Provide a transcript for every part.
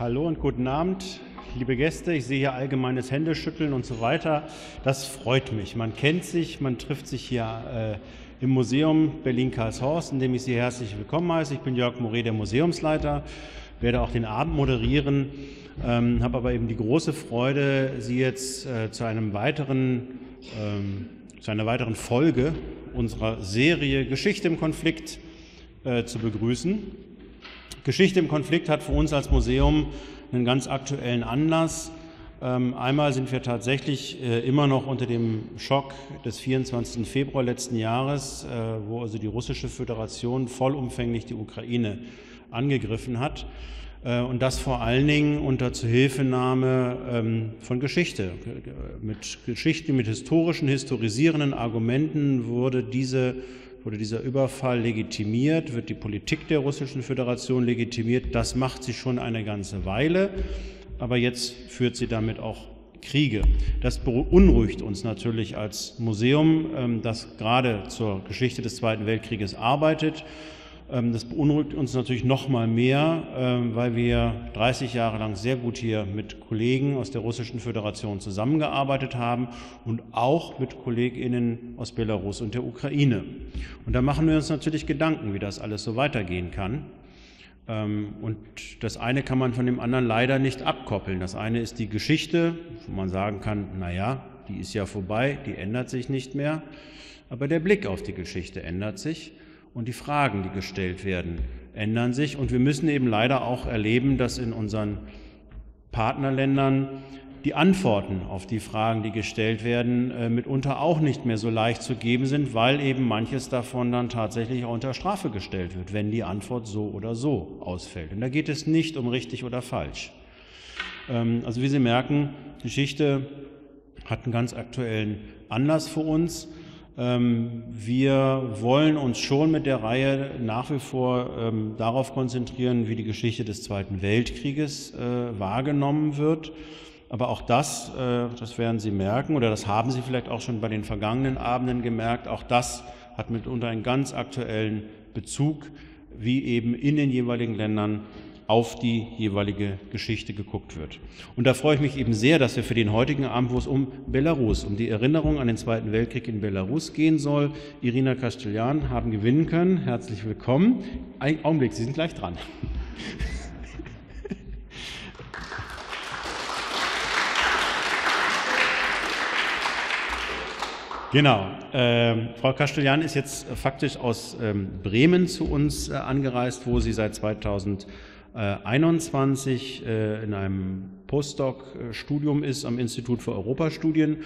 Hallo und guten Abend, liebe Gäste. Ich sehe hier allgemeines Händeschütteln und so weiter. Das freut mich. Man kennt sich, man trifft sich hier äh, im Museum Berlin-Karlshorst, in dem ich Sie herzlich willkommen heiße. Ich bin Jörg Moret, der Museumsleiter, werde auch den Abend moderieren, ähm, habe aber eben die große Freude, Sie jetzt äh, zu einem weiteren, ähm, zu einer weiteren Folge unserer Serie Geschichte im Konflikt äh, zu begrüßen. Geschichte im Konflikt hat für uns als Museum einen ganz aktuellen Anlass. Ähm, einmal sind wir tatsächlich äh, immer noch unter dem Schock des 24. Februar letzten Jahres, äh, wo also die russische Föderation vollumfänglich die Ukraine angegriffen hat. Äh, und das vor allen Dingen unter Zuhilfenahme ähm, von Geschichte. Mit Geschichte, mit historischen, historisierenden Argumenten wurde diese wurde dieser Überfall legitimiert, wird die Politik der Russischen Föderation legitimiert. Das macht sie schon eine ganze Weile, aber jetzt führt sie damit auch Kriege. Das beunruhigt uns natürlich als Museum, ähm, das gerade zur Geschichte des Zweiten Weltkrieges arbeitet das beunruhigt uns natürlich noch mal mehr, ähm, weil wir 30 Jahre lang sehr gut hier mit Kollegen aus der Russischen Föderation zusammengearbeitet haben und auch mit Kolleginnen aus Belarus und der Ukraine. Und da machen wir uns natürlich Gedanken, wie das alles so weitergehen kann. Ähm, und das eine kann man von dem anderen leider nicht abkoppeln. Das eine ist die Geschichte, wo man sagen kann, na ja, die ist ja vorbei, die ändert sich nicht mehr. Aber der Blick auf die Geschichte ändert sich und die Fragen, die gestellt werden, ändern sich. Und wir müssen eben leider auch erleben, dass in unseren Partnerländern die Antworten auf die Fragen, die gestellt werden, äh, mitunter auch nicht mehr so leicht zu geben sind, weil eben manches davon dann tatsächlich auch unter Strafe gestellt wird, wenn die Antwort so oder so ausfällt. Und da geht es nicht um richtig oder falsch. Ähm, also wie Sie merken, Geschichte hat einen ganz aktuellen Anlass für uns. Ähm, wir wollen uns schon mit der Reihe nach wie vor ähm, darauf konzentrieren, wie die Geschichte des Zweiten Weltkrieges äh, wahrgenommen wird. Aber auch das, äh, das werden Sie merken, oder das haben Sie vielleicht auch schon bei den vergangenen Abenden gemerkt, auch das hat mitunter einen ganz aktuellen Bezug, wie eben in den jeweiligen Ländern auf die jeweilige Geschichte geguckt wird. Und da freue ich mich eben sehr, dass wir für den heutigen Abend, wo es um Belarus, um die Erinnerung an den Zweiten Weltkrieg in Belarus gehen soll, Irina Kasteljan haben gewinnen können. Herzlich willkommen. Ein Augenblick, Sie sind gleich dran. Genau. Ähm, Frau Castellan ist jetzt faktisch aus ähm, Bremen zu uns äh, angereist, wo sie seit 2000 21 äh, in einem Postdoc-Studium ist am Institut für Europastudien.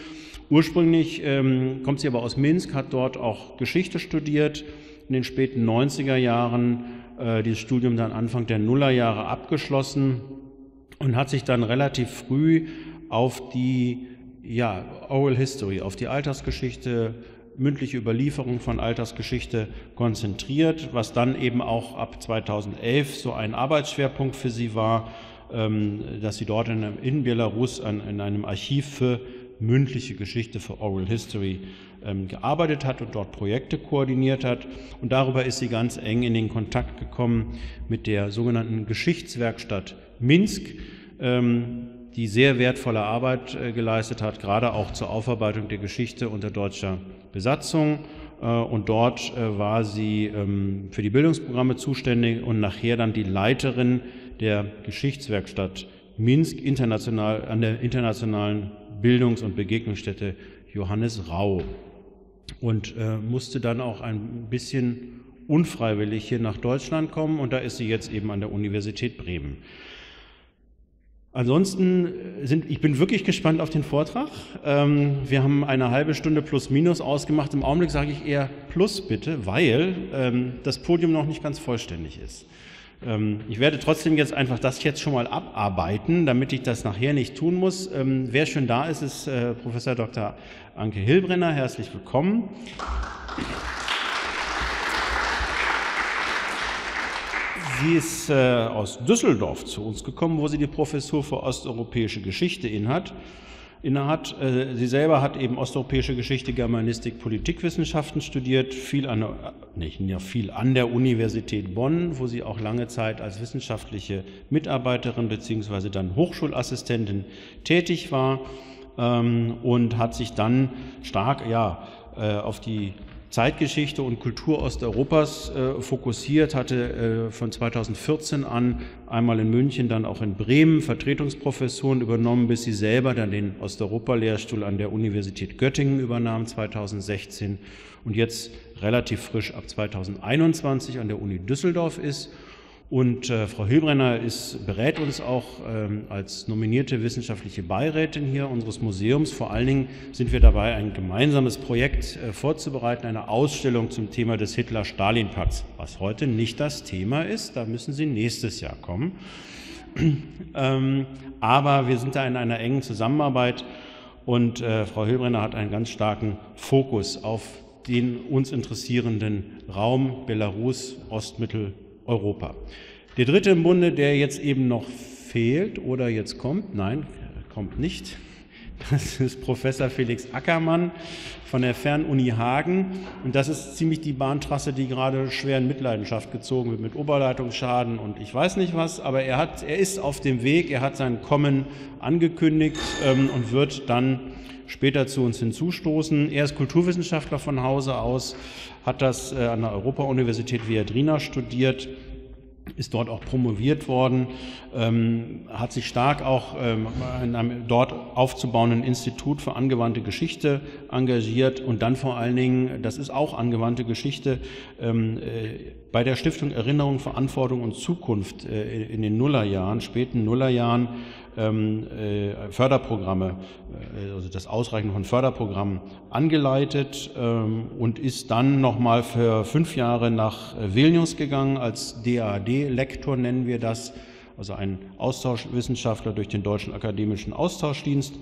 Ursprünglich ähm, kommt sie aber aus Minsk, hat dort auch Geschichte studiert, in den späten 90er Jahren äh, dieses Studium dann Anfang der Nullerjahre abgeschlossen und hat sich dann relativ früh auf die ja, Oral History, auf die Altersgeschichte mündliche Überlieferung von Altersgeschichte konzentriert, was dann eben auch ab 2011 so ein Arbeitsschwerpunkt für sie war, ähm, dass sie dort in, in Belarus an, in einem Archiv für mündliche Geschichte, für Oral History ähm, gearbeitet hat und dort Projekte koordiniert hat. Und darüber ist sie ganz eng in den Kontakt gekommen mit der sogenannten Geschichtswerkstatt Minsk ähm, die sehr wertvolle Arbeit äh, geleistet hat, gerade auch zur Aufarbeitung der Geschichte unter deutscher Besatzung. Äh, und dort äh, war sie ähm, für die Bildungsprogramme zuständig und nachher dann die Leiterin der Geschichtswerkstatt Minsk international, an der internationalen Bildungs- und Begegnungsstätte Johannes Rau. Und musste dann auch ein bisschen unfreiwillig hier nach Deutschland kommen und da ist sie jetzt eben an der Universität Bremen. Ansonsten sind, ich bin wirklich gespannt auf den Vortrag. Ähm, wir haben eine halbe Stunde plus minus ausgemacht. Im Augenblick sage ich eher plus bitte, weil ähm, das Podium noch nicht ganz vollständig ist. Ähm, ich werde trotzdem jetzt einfach das jetzt schon mal abarbeiten, damit ich das nachher nicht tun muss. Ähm, wer schon da ist, ist äh, Professor Dr. Anke Hilbrenner. Herzlich willkommen. Sie ist äh, aus Düsseldorf zu uns gekommen, wo sie die Professur für osteuropäische Geschichte innehat. innehat. Äh, sie selber hat eben osteuropäische Geschichte, Germanistik, Politikwissenschaften studiert, viel an, nicht, ja, viel an der Universität Bonn, wo sie auch lange Zeit als wissenschaftliche Mitarbeiterin bzw. dann Hochschulassistentin tätig war ähm, und hat sich dann stark ja, äh, auf die Zeitgeschichte und Kultur Osteuropas äh, fokussiert, hatte äh, von 2014 an einmal in München, dann auch in Bremen Vertretungsprofessuren übernommen, bis sie selber dann den Osteuropa-Lehrstuhl an der Universität Göttingen übernahm 2016 und jetzt relativ frisch ab 2021 an der Uni Düsseldorf ist und äh, Frau Hilbrenner ist, berät uns auch ähm, als nominierte wissenschaftliche Beirätin hier unseres Museums. Vor allen Dingen sind wir dabei, ein gemeinsames Projekt äh, vorzubereiten, eine Ausstellung zum Thema des Hitler-Stalin-Pakts, was heute nicht das Thema ist. Da müssen Sie nächstes Jahr kommen. ähm, aber wir sind da in einer engen Zusammenarbeit und äh, Frau Hilbrenner hat einen ganz starken Fokus auf den uns interessierenden Raum Belarus, Ostmittel, Europa. Der dritte im Bunde, der jetzt eben noch fehlt oder jetzt kommt, nein, kommt nicht, das ist Professor Felix Ackermann von der Fernuni Hagen. Und das ist ziemlich die Bahntrasse, die gerade schwer in Mitleidenschaft gezogen wird mit Oberleitungsschaden und ich weiß nicht was. Aber er, hat, er ist auf dem Weg, er hat sein Kommen angekündigt ähm, und wird dann später zu uns hinzustoßen. Er ist Kulturwissenschaftler von Hause aus, hat das äh, an der Europa-Universität Viadrina studiert, ist dort auch promoviert worden, ähm, hat sich stark auch ähm, in einem dort aufzubauenden Institut für angewandte Geschichte engagiert und dann vor allen Dingen, das ist auch angewandte Geschichte, ähm, äh, bei der Stiftung Erinnerung, Verantwortung und Zukunft äh, in den Nullerjahren, späten Nullerjahren, ähm, äh, Förderprogramme, äh, also das Ausreichen von Förderprogrammen angeleitet ähm, und ist dann nochmal für fünf Jahre nach Vilnius gegangen als DAD-Lektor nennen wir das, also ein Austauschwissenschaftler durch den Deutschen Akademischen Austauschdienst.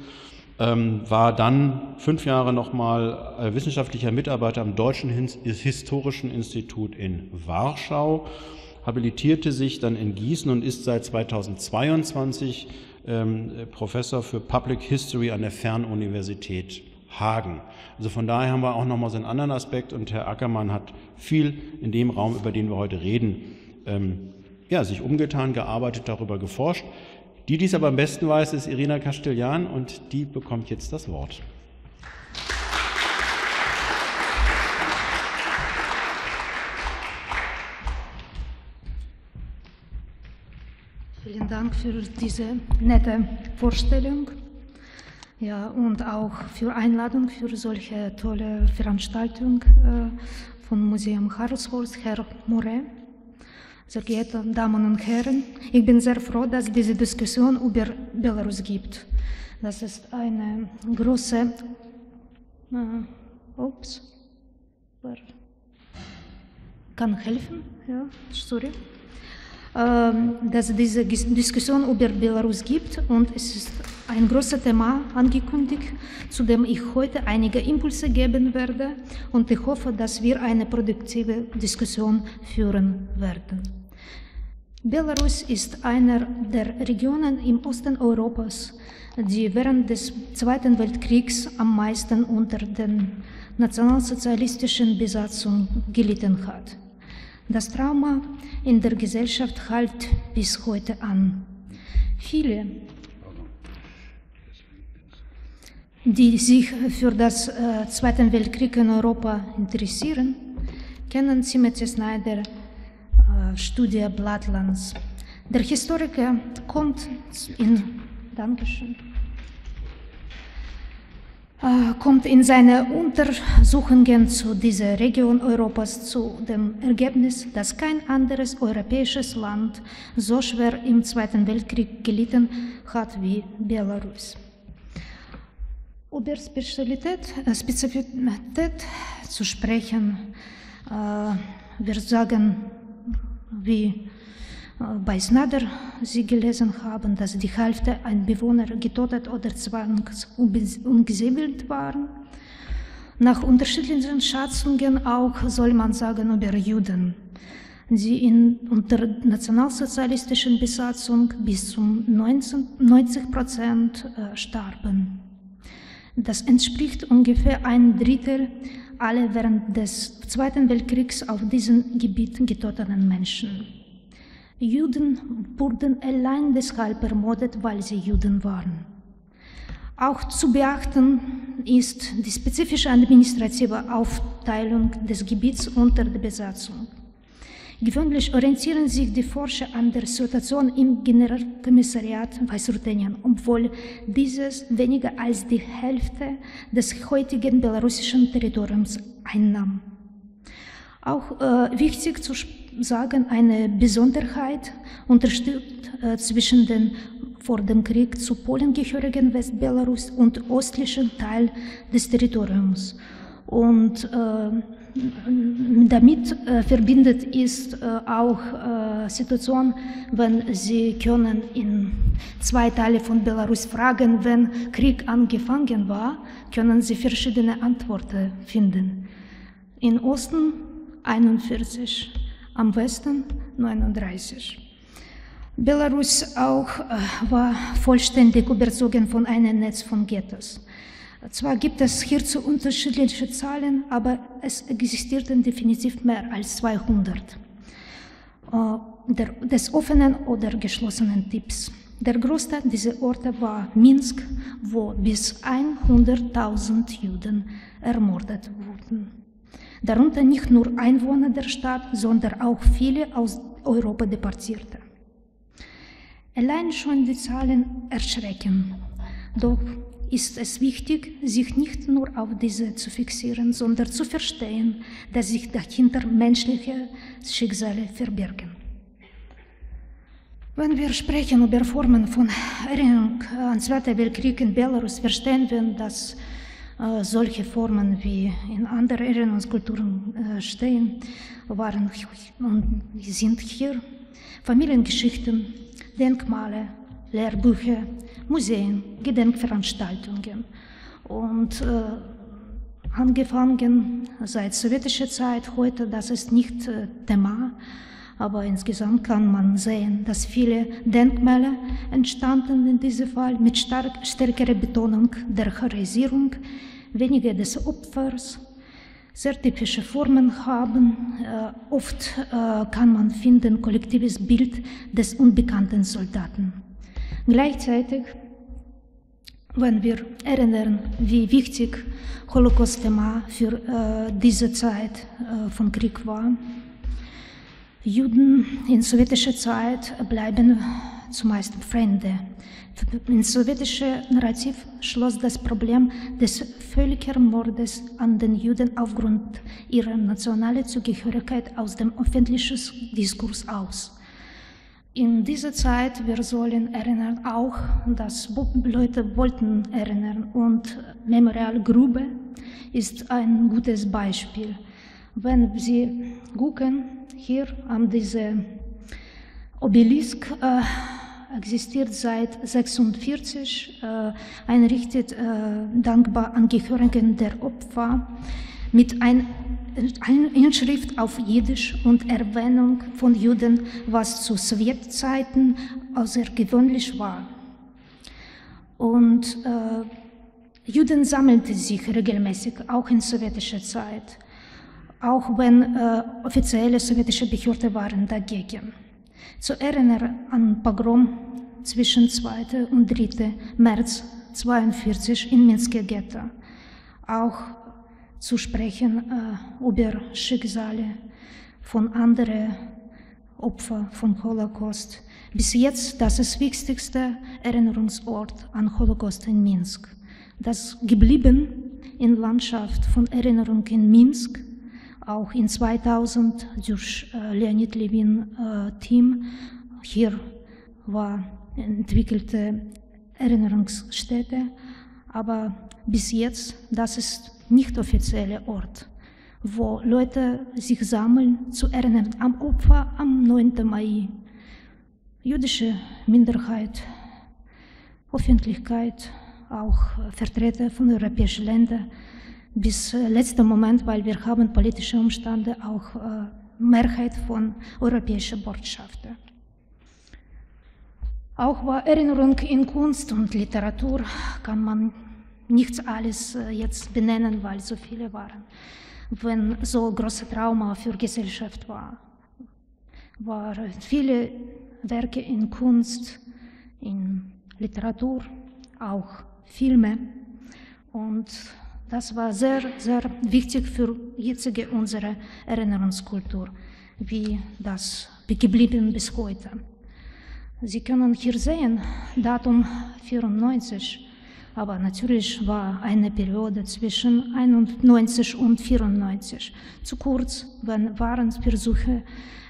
Ähm, war dann fünf Jahre nochmal äh, wissenschaftlicher Mitarbeiter am Deutschen Historischen Institut in Warschau, habilitierte sich dann in Gießen und ist seit 2022 ähm, Professor für Public History an der Fernuniversität Hagen. Also von daher haben wir auch nochmal so einen anderen Aspekt und Herr Ackermann hat viel in dem Raum, über den wir heute reden, ähm, ja, sich umgetan, gearbeitet, darüber geforscht. Die dies aber am besten weiß, ist Irina Castellan und die bekommt jetzt das Wort. Vielen Dank für diese nette Vorstellung. Ja, und auch für Einladung für solche tolle Veranstaltung äh, vom Museum Harlshorst, Herr Moret. Sehr geehrte Damen und Herren, ich bin sehr froh, dass diese Diskussion über Belarus gibt. Das ist eine große, äh, ups, kann helfen? Ja, sorry. Ähm, dass es diese Diskussion über Belarus gibt und es ist ein großes Thema angekündigt, zu dem ich heute einige Impulse geben werde und ich hoffe, dass wir eine produktive Diskussion führen werden. Belarus ist einer der Regionen im Osten Europas, die während des Zweiten Weltkriegs am meisten unter der nationalsozialistischen Besatzung gelitten hat. Das Trauma in der Gesellschaft hält bis heute an. Viele, die sich für das äh, Zweite Weltkrieg in Europa interessieren, kennen Timothy Snyder Studie Blattlands. Der Historiker kommt in Dankeschön. Äh, kommt in seinen Untersuchungen zu dieser Region Europas zu dem Ergebnis, dass kein anderes europäisches Land so schwer im Zweiten Weltkrieg gelitten hat wie Belarus. Über Spezialität, äh, Spezifität zu sprechen, äh, wir sagen, wie bei Snyder Sie gelesen haben, dass die Hälfte ein Bewohner getötet oder zwangsumgesiedelt waren. Nach unterschiedlichen Schätzungen auch soll man sagen über Juden, die in, unter nationalsozialistischen Besatzung bis zu 90 Prozent äh, starben. Das entspricht ungefähr ein Drittel aller während des Zweiten Weltkriegs auf diesem Gebiet getöteten Menschen. Juden wurden allein deshalb ermordet, weil sie Juden waren. Auch zu beachten ist die spezifische administrative Aufteilung des Gebiets unter der Besatzung. Gewöhnlich orientieren sich die Forscher an der Situation im Generalkommissariat Weißrutenien, obwohl dieses weniger als die Hälfte des heutigen belarussischen Territoriums einnahm. Auch äh, wichtig zu sagen, eine Besonderheit unterstützt äh, zwischen den vor dem Krieg zu Polen gehörigen Westbelarus und östlichen Teil des Territoriums. Und äh, damit äh, verbindet ist äh, auch äh, Situation, wenn Sie können in zwei Teile von Belarus fragen, wenn Krieg angefangen war, können Sie verschiedene Antworten finden. Im Osten 41, am Westen 39. Belarus auch äh, war vollständig überzogen von einem Netz von Ghettos. Zwar gibt es hierzu unterschiedliche Zahlen, aber es existierten definitiv mehr als 200 äh, der, des offenen oder geschlossenen Tipps. Der größte dieser Orte war Minsk, wo bis 100.000 Juden ermordet wurden. Darunter nicht nur Einwohner der Stadt, sondern auch viele aus Europa deportierte. Allein schon die Zahlen erschrecken. Doch ist es wichtig, sich nicht nur auf diese zu fixieren, sondern zu verstehen, dass sich dahinter menschliche Schicksale verbergen. Wenn wir sprechen über Formen von Erinnerung an den Zweiten Weltkrieg in Belarus, verstehen wir, dass äh, solche Formen wie in anderen Erinnerungskulturen äh, stehen, waren und sind hier Familiengeschichten, Denkmale, Lehrbücher, Museen, Gedenkveranstaltungen. Und äh, angefangen seit sowjetischer Zeit, heute, das ist nicht äh, Thema, aber insgesamt kann man sehen, dass viele Denkmäler entstanden in diesem Fall mit stark, stärkerer Betonung der Heroisierung, weniger des Opfers, sehr typische Formen haben. Äh, oft äh, kann man finden kollektives Bild des unbekannten Soldaten. Gleichzeitig, wenn wir erinnern, wie wichtig Holocaust-Thema für äh, diese Zeit äh, von Krieg war, Juden in sowjetischer Zeit bleiben zumeist Fremde. Im sowjetischen Narrativ schloss das Problem des Völkermordes an den Juden aufgrund ihrer nationalen Zugehörigkeit aus dem öffentlichen Diskurs aus. In dieser Zeit, wir sollen erinnern auch, dass Leute wollten erinnern und Memorial Grube ist ein gutes Beispiel. Wenn Sie gucken, hier an diese Obelisk äh, existiert seit 1946, äh, einrichtet äh, dankbar Angehörigen der Opfer mit ein Inschrift auf Jiddisch und Erwähnung von Juden, was zu Sowjetzeiten außergewöhnlich war. Und äh, Juden sammelten sich regelmäßig, auch in sowjetischer Zeit, auch wenn äh, offizielle sowjetische Behörden waren dagegen. Zu erinnern an Pogrom zwischen 2. und 3. März 1942 in Minsker Ghetto. Auch zu sprechen äh, über Schicksale von anderen Opfern von Holocaust. Bis jetzt das ist wichtigste Erinnerungsort an Holocaust in Minsk. Das geblieben in Landschaft von Erinnerung in Minsk, auch in 2000 durch äh, Leonid Levin äh, Team. Hier war entwickelte Erinnerungsstätte, aber bis jetzt, das ist nicht offizieller Ort, wo Leute sich sammeln zu erinnern am Opfer am 9. Mai. Jüdische Minderheit, Öffentlichkeit, auch Vertreter von europäischen Ländern, bis äh, letzter Moment, weil wir haben politische Umstände, auch äh, Mehrheit von europäischen Botschaften. Auch war Erinnerung in Kunst und Literatur kann man nicht alles äh, jetzt benennen, weil so viele waren. Wenn so große Trauma für Gesellschaft war, waren viele Werke in Kunst, in Literatur, auch Filme. Und das war sehr, sehr wichtig für jetzige unsere Erinnerungskultur, wie das geblieben bis heute. Sie können hier sehen, Datum 94, aber natürlich war eine Periode zwischen 91 und 94 zu kurz, wenn waren Versuche,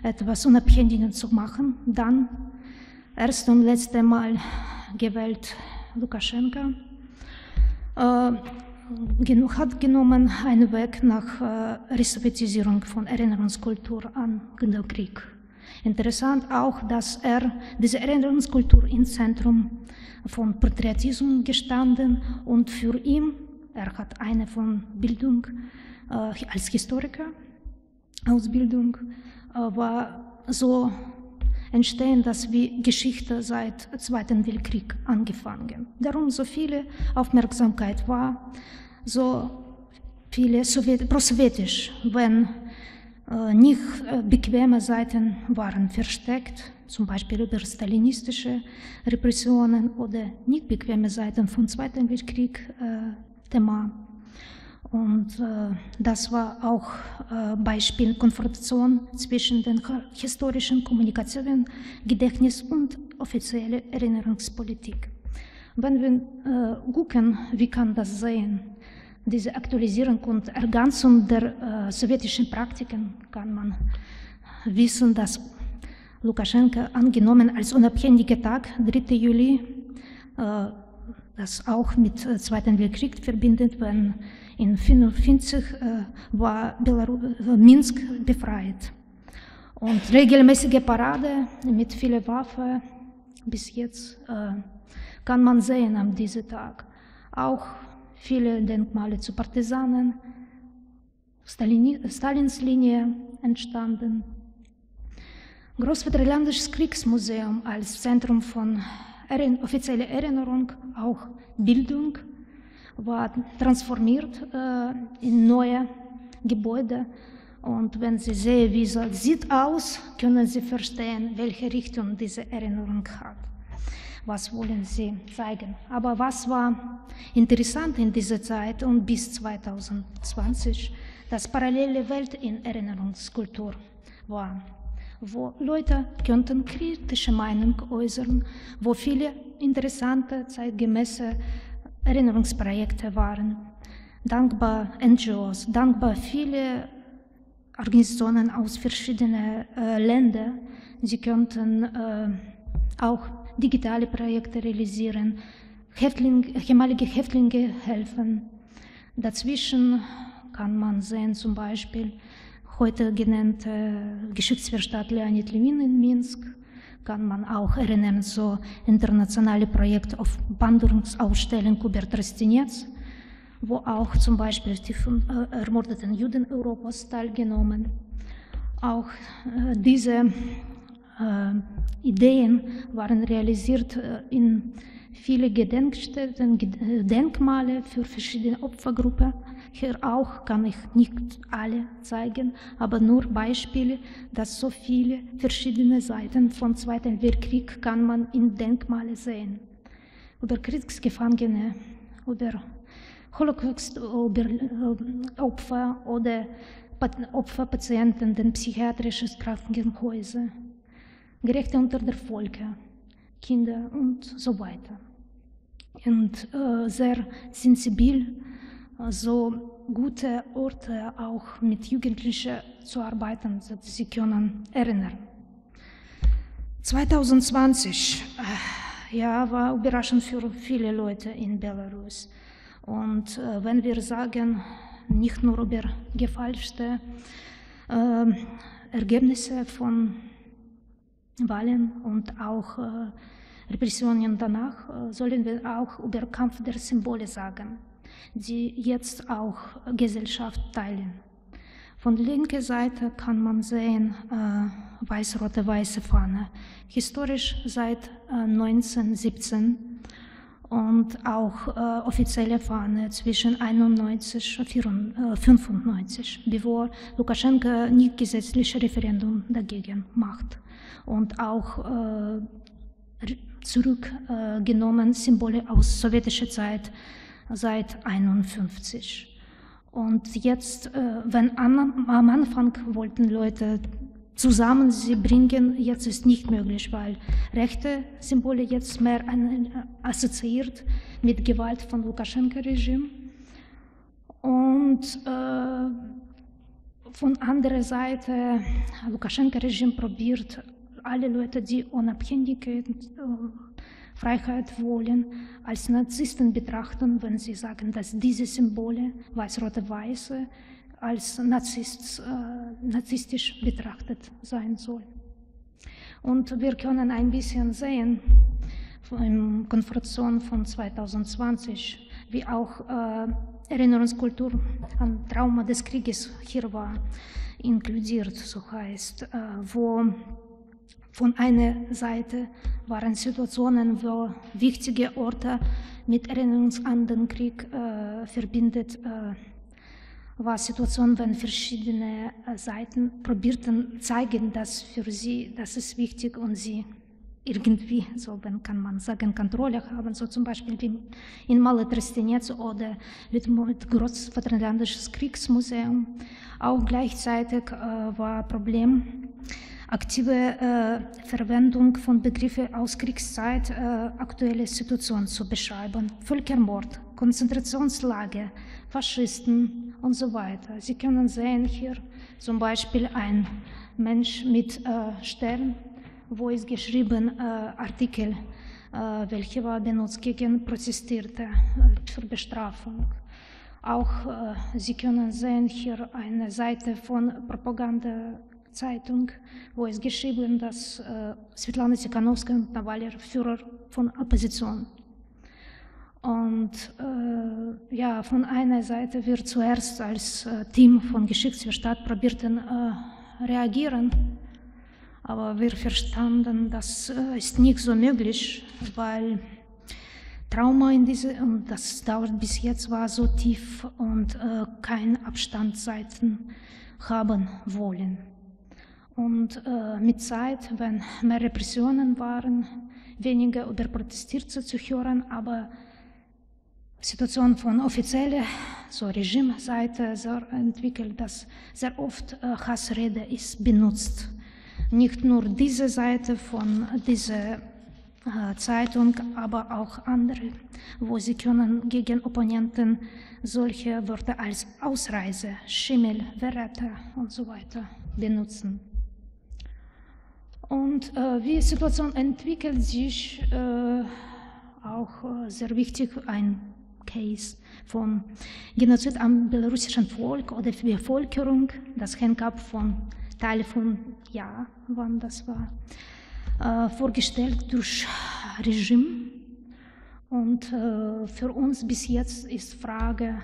etwas Unabhängiges zu machen. Dann erst und letzte Mal gewählt Lukaschenka. Äh, hat genommen einen Weg nach äh, Resowjetisierung von Erinnerungskultur an den Krieg. Interessant auch, dass er diese Erinnerungskultur im Zentrum von Patriotismus gestanden und für ihn, er hat eine von Bildung äh, als Historiker, Ausbildung, äh, war so entstehen, dass wie Geschichte seit Zweiten Weltkrieg angefangen. Darum so viele Aufmerksamkeit war, so viele Sowjet prosowjetisch, wenn äh, nicht äh, bequeme Seiten waren versteckt, zum Beispiel über stalinistische Repressionen oder nicht bequeme Seiten vom Zweiten Weltkrieg äh, Thema. Und äh, das war auch äh, Beispiel Konfrontation zwischen den historischen Kommunikationen, Gedächtnis und offizielle Erinnerungspolitik. Wenn wir äh, gucken, wie kann das sehen, diese Aktualisierung und Ergänzung der äh, sowjetischen Praktiken kann man wissen, dass Lukaschenka angenommen als unabhängiger Tag, 3. Juli, äh, das auch mit äh, Zweiten Weltkrieg verbindet, wenn in 1945 äh, war Belarus, äh, Minsk befreit. Und regelmäßige Parade mit vielen Waffen bis jetzt kann man sehen an diesem Tag. Auch viele Denkmale zu Partisanen, Stalini, Stalins Linie entstanden. Großvaterländisches Kriegsmuseum als Zentrum von offizieller Erinnerung, auch Bildung, war transformiert äh, in neue Gebäude. Und wenn Sie sehen, wie es sieht aus, können Sie verstehen, welche Richtung diese Erinnerung hat was wollen Sie zeigen. Aber was war interessant in dieser Zeit und bis 2020, dass parallele Welt in Erinnerungskultur war, wo Leute könnten kritische Meinung äußern, wo viele interessante, zeitgemäße Erinnerungsprojekte waren. Dankbar NGOs, dankbar viele Organisationen aus verschiedenen äh, Ländern, sie könnten äh, auch digitale Projekte realisieren, Häftling, ehemalige Häftlinge helfen. Dazwischen kann man sehen zum Beispiel heute genannte Geschichtswerkstatt Leonid Levin in Minsk, kann man auch erinnern, so internationale Projekt auf Wanderungsausstellung über Trostinetz, wo auch zum Beispiel die äh, ermordeten Juden Europas teilgenommen. Auch äh, diese äh, Ideen waren realisiert äh, in viele Gedenkstätten, äh, Denkmale für verschiedene Opfergruppen. Hier auch kann ich nicht alle zeigen, aber nur Beispiele, dass so viele verschiedene Seiten vom Zweiten Weltkrieg kann man in Denkmale sehen. Über Kriegsgefangene, über Holocaust-Opfer oder Opferpatienten in psychiatrischen Krankenhäusern. Gerechte unter der Volke, Kinder und so weiter. Und äh, sehr sensibel, so gute Orte auch mit Jugendlichen zu arbeiten, dass sie können erinnern. 2020 äh, ja, war überraschend für viele Leute in Belarus. Und äh, wenn wir sagen, nicht nur über gefälschte äh, Ergebnisse von Wahlen und auch äh, Repressionen danach äh, sollen wir auch über Kampf der Symbole sagen, die jetzt auch Gesellschaft teilen. Von linker Seite kann man sehen äh, weiß-rote weiße Fahne, historisch seit äh, 1917 und auch äh, offizielle Fahne zwischen 91 und 95, bevor Lukaschenko nicht gesetzliche Referendum dagegen macht und auch äh, zurückgenommen Symbole aus sowjetischer Zeit seit 51. Und jetzt, äh, wenn am Anfang wollten Leute zusammen sie bringen, jetzt ist nicht möglich, weil rechte Symbole jetzt mehr äh, assoziiert mit Gewalt von Lukaschenko-Regime. Und äh, von anderer Seite, Lukaschenko-Regime probiert alle Leute, die Unabhängigkeit, äh, Freiheit wollen, als Narzissten betrachten, wenn sie sagen, dass diese Symbole, weiß-rote-weiße, als Narzisst, äh, narzisstisch betrachtet sein soll. Und wir können ein bisschen sehen, in Konfrontation von 2020, wie auch äh, Erinnerungskultur an Trauma des Krieges hier war inkludiert, so heißt, äh, wo von einer Seite waren Situationen, wo wichtige Orte mit Erinnerung an den Krieg äh, verbindet, äh, war Situation, wenn verschiedene äh, Seiten probierten zeigen, dass für sie, das ist wichtig und sie irgendwie, so wenn kann man sagen, Kontrolle haben, so zum Beispiel wie in Male Trestenetz oder mit, mit Großvaterländisches Kriegsmuseum. Auch gleichzeitig äh, war Problem, aktive äh, Verwendung von Begriffen aus Kriegszeit, äh, aktuelle Situation zu beschreiben, Völkermord, Konzentrationslager, Faschisten und so weiter. Sie können sehen hier zum Beispiel ein Mensch mit äh, Stern, wo ist geschrieben äh, Artikel, äh, welche war benutzt gegen Protestierte äh, für Bestrafung. Auch Sie können sehen hier eine Seite von Propaganda Zeitung, wo es geschrieben, dass äh, Svetlana Tikhanovskaya und Nawalny Führer von Opposition. Und äh, ja, von einer Seite wir zuerst als äh, Team von Geschichtsverstaat probierten äh, reagieren, aber wir verstanden, das äh, ist nicht so möglich, weil Trauma in diese und das dauert bis jetzt war so tief und äh, kein Abstandseiten haben wollen. Und äh, mit Zeit, wenn mehr Repressionen waren, weniger über Protestierte zu hören, aber Situation von offizieller, so Regimeseite so entwickelt, dass sehr oft äh, Hassrede ist benutzt. Nicht nur diese Seite von dieser äh, Zeitung, aber auch andere, wo sie können gegen Opponenten solche Wörter als Ausreise, Schimmel, Verräter und so weiter benutzen. Und äh, wie die Situation entwickelt sich, äh, auch äh, sehr wichtig, ein Case von Genozid am belarussischen Volk oder Bevölkerung, das hängt ab von Teil von Jahr, wann das war, äh, vorgestellt durch Regime. Und äh, für uns bis jetzt ist Frage,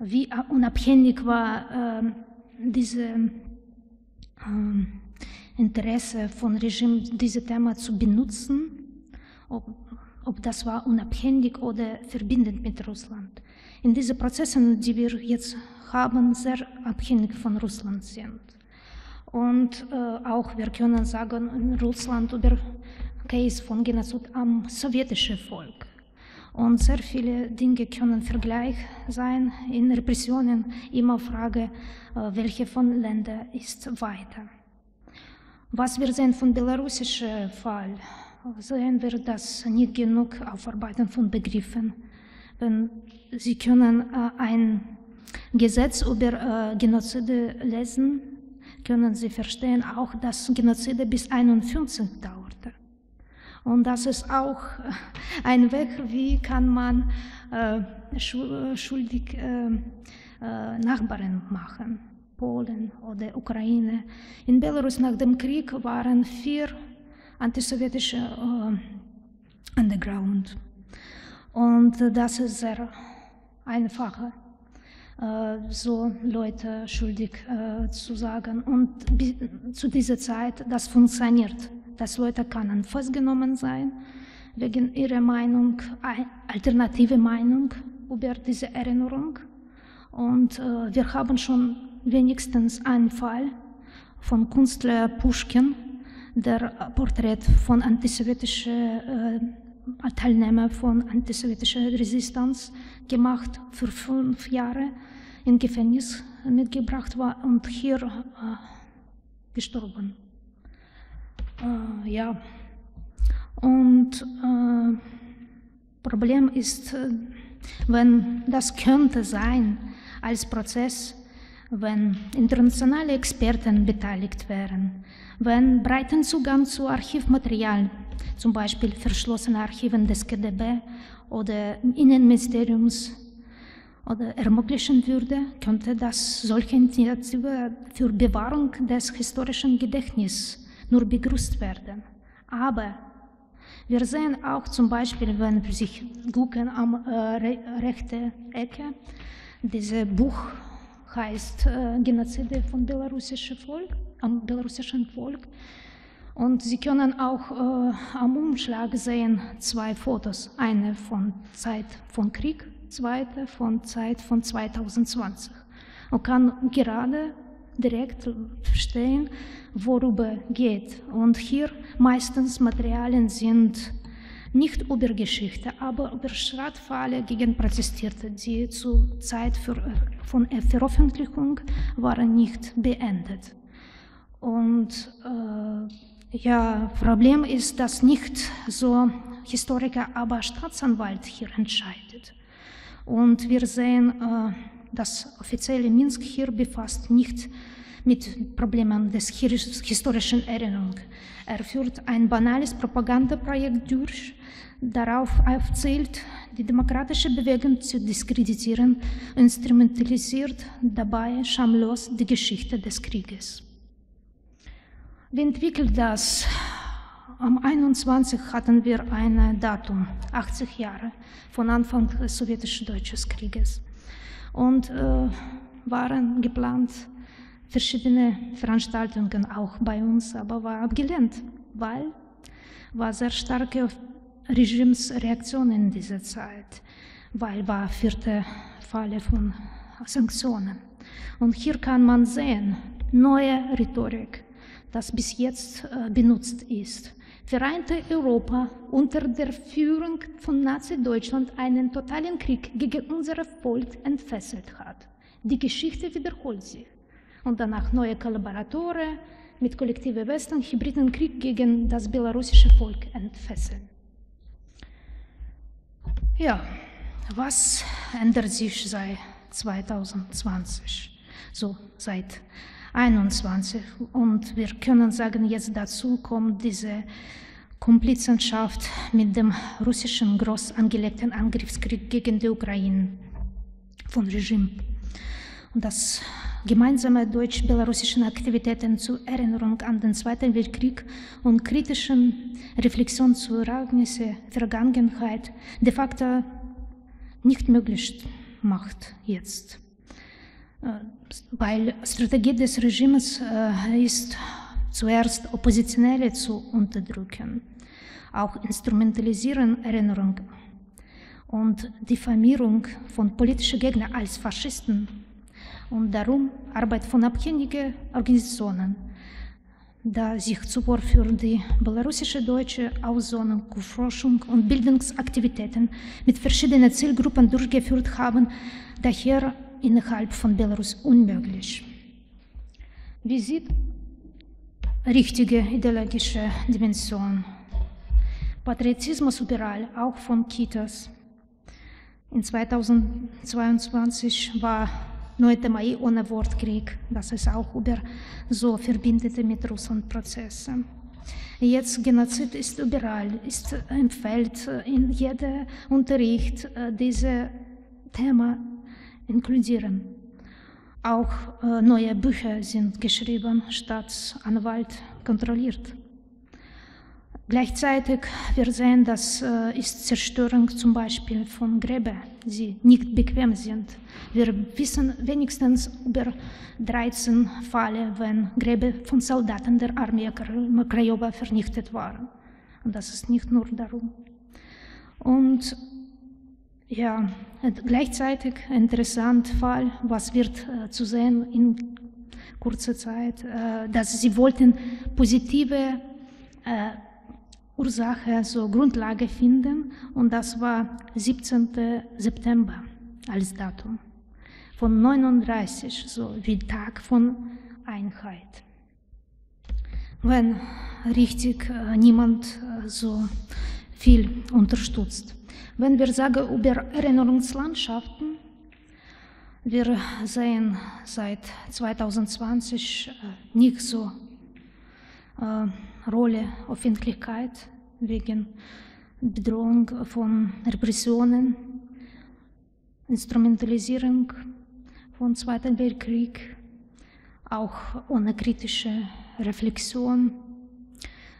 wie unabhängig war äh, diese ähm, Interesse von Regime, dieses Thema zu benutzen, ob, ob das war unabhängig oder verbindend mit Russland. In diesen Prozessen, die wir jetzt haben, sehr abhängig von Russland sind. Und äh, auch wir können sagen, in Russland über Case von Genozid am sowjetischen Volk. Und sehr viele Dinge können Vergleich sein. In Repressionen immer Frage, äh, welche von Ländern ist weiter. Was wir sehen vom belarussischen Fall, sehen wir, dass nicht genug Aufarbeiten von Begriffen. Wenn Sie können äh, ein Gesetz über äh, Genozide lesen, können Sie verstehen auch, dass Genozide bis 1951 dauerte. Und das ist auch ein Weg, wie kann man äh, schuldig äh, äh, Nachbarn machen. Polen oder Ukraine. In Belarus nach dem Krieg waren vier antisowjetische äh, Underground. Und das ist sehr einfach, äh, so Leute schuldig äh, zu sagen. Und zu dieser Zeit, das funktioniert, dass Leute können festgenommen sein, wegen ihrer Meinung, alternative Meinung über diese Erinnerung. Und äh, wir haben schon wenigstens einen Fall von Künstler Pushkin, der Porträt von antisowjetischen äh, Teilnehmer von antisowjetischer Resistenz gemacht, für fünf Jahre in Gefängnis mitgebracht war und hier äh, gestorben. Äh, ja, und äh, Problem ist, äh, wenn das könnte sein als Prozess, wenn internationale Experten beteiligt wären, wenn breiten Zugang zu Archivmaterial, zum Beispiel verschlossene Archiven des KDB oder Innenministeriums oder ermöglichen würde, könnte das solche Initiative für Bewahrung des historischen Gedächtnisses nur begrüßt werden. Aber wir sehen auch zum Beispiel, wenn wir sich gucken am äh, re rechten Ecke, dieses Buch heißt äh, Genozide von belarussischen Volk, am belarussischen Volk. Und Sie können auch äh, am Umschlag sehen zwei Fotos. Eine von Zeit von Krieg, zweite von Zeit von 2020. Und kann gerade direkt verstehen, worüber geht. Und hier meistens Materialien sind nicht über Geschichte, aber über Schradfälle gegen Protestierte, die zur Zeit für, von Veröffentlichung waren nicht beendet. Und äh, ja, Problem ist, dass nicht so Historiker, aber Staatsanwalt hier entscheidet. Und wir sehen, äh, das offizielle Minsk hier befasst nicht mit Problemen des historischen Erinnerung. Er führt ein banales Propagandaprojekt durch, darauf aufzählt, die demokratische Bewegung zu diskreditieren, instrumentalisiert dabei schamlos die Geschichte des Krieges. Wie entwickelt das? Am 21. hatten wir ein Datum, 80 Jahre von Anfang des sowjetisch-deutschen Krieges. Und äh, waren geplant verschiedene Veranstaltungen auch bei uns, aber war abgelehnt, weil war sehr starke Regimesreaktion in dieser Zeit, weil war vierte Falle von Sanktionen. Und hier kann man sehen, neue Rhetorik, das bis jetzt äh, benutzt ist. Vereinte Europa unter der Führung von Nazi-Deutschland einen totalen Krieg gegen unser Volk entfesselt hat. Die Geschichte wiederholt sich und danach neue Kollaboratoren mit kollektiven Westen hybriden Krieg gegen das belarussische Volk entfesseln. Ja, was ändert sich seit 2020? So, seit 2021. Und wir können sagen, jetzt dazu kommt diese Komplizenschaft mit dem russischen groß angelegten Angriffskrieg gegen die Ukraine von Regime. Und das gemeinsame deutsch-belarussischen Aktivitäten zur Erinnerung an den Zweiten Weltkrieg und kritischen Reflexion zu Ereignisse Vergangenheit de facto nicht möglich macht jetzt. Äh, weil Strategie des Regimes äh, ist zuerst Oppositionelle zu unterdrücken, auch Instrumentalisieren Erinnerung und Diffamierung von politischen Gegnern als Faschisten und darum Arbeit von abhängigen Organisationen, da sich zuvor für die belarussische deutsche Aussonung, Forschung und Bildungsaktivitäten mit verschiedenen Zielgruppen durchgeführt haben, daher innerhalb von Belarus unmöglich. Wie sieht richtige ideologische Dimension? Patriotismus überall, auch von Kitas. In 2022 war 9. Mai ohne Wortkrieg. Das ist auch über so verbindete mit Russland Prozesse. Jetzt Genozid ist überall, ist im Feld, in jedem Unterricht äh, diese Thema inkludieren. Auch äh, neue Bücher sind geschrieben, Staatsanwalt kontrolliert. Gleichzeitig wir sehen, dass äh, ist Zerstörung zum Beispiel von Gräber, die nicht bequem sind. Wir wissen wenigstens über 13 Fälle, wenn Gräber von Soldaten der Armee Krajowa vernichtet waren. Und das ist nicht nur darum. Und ja, gleichzeitig interessant Fall, was wird äh, zu sehen in kurzer Zeit, äh, dass sie wollten positive äh, Ursache, so Grundlage finden und das war 17. September als Datum von 39, so wie Tag von Einheit. Wenn richtig äh, niemand äh, so viel unterstützt. Wenn wir sagen über Erinnerungslandschaften, wir sehen seit 2020 äh, nicht so äh, Rolle Öffentlichkeit wegen Bedrohung von Repressionen, Instrumentalisierung von Zweiten Weltkrieg, auch ohne kritische Reflexion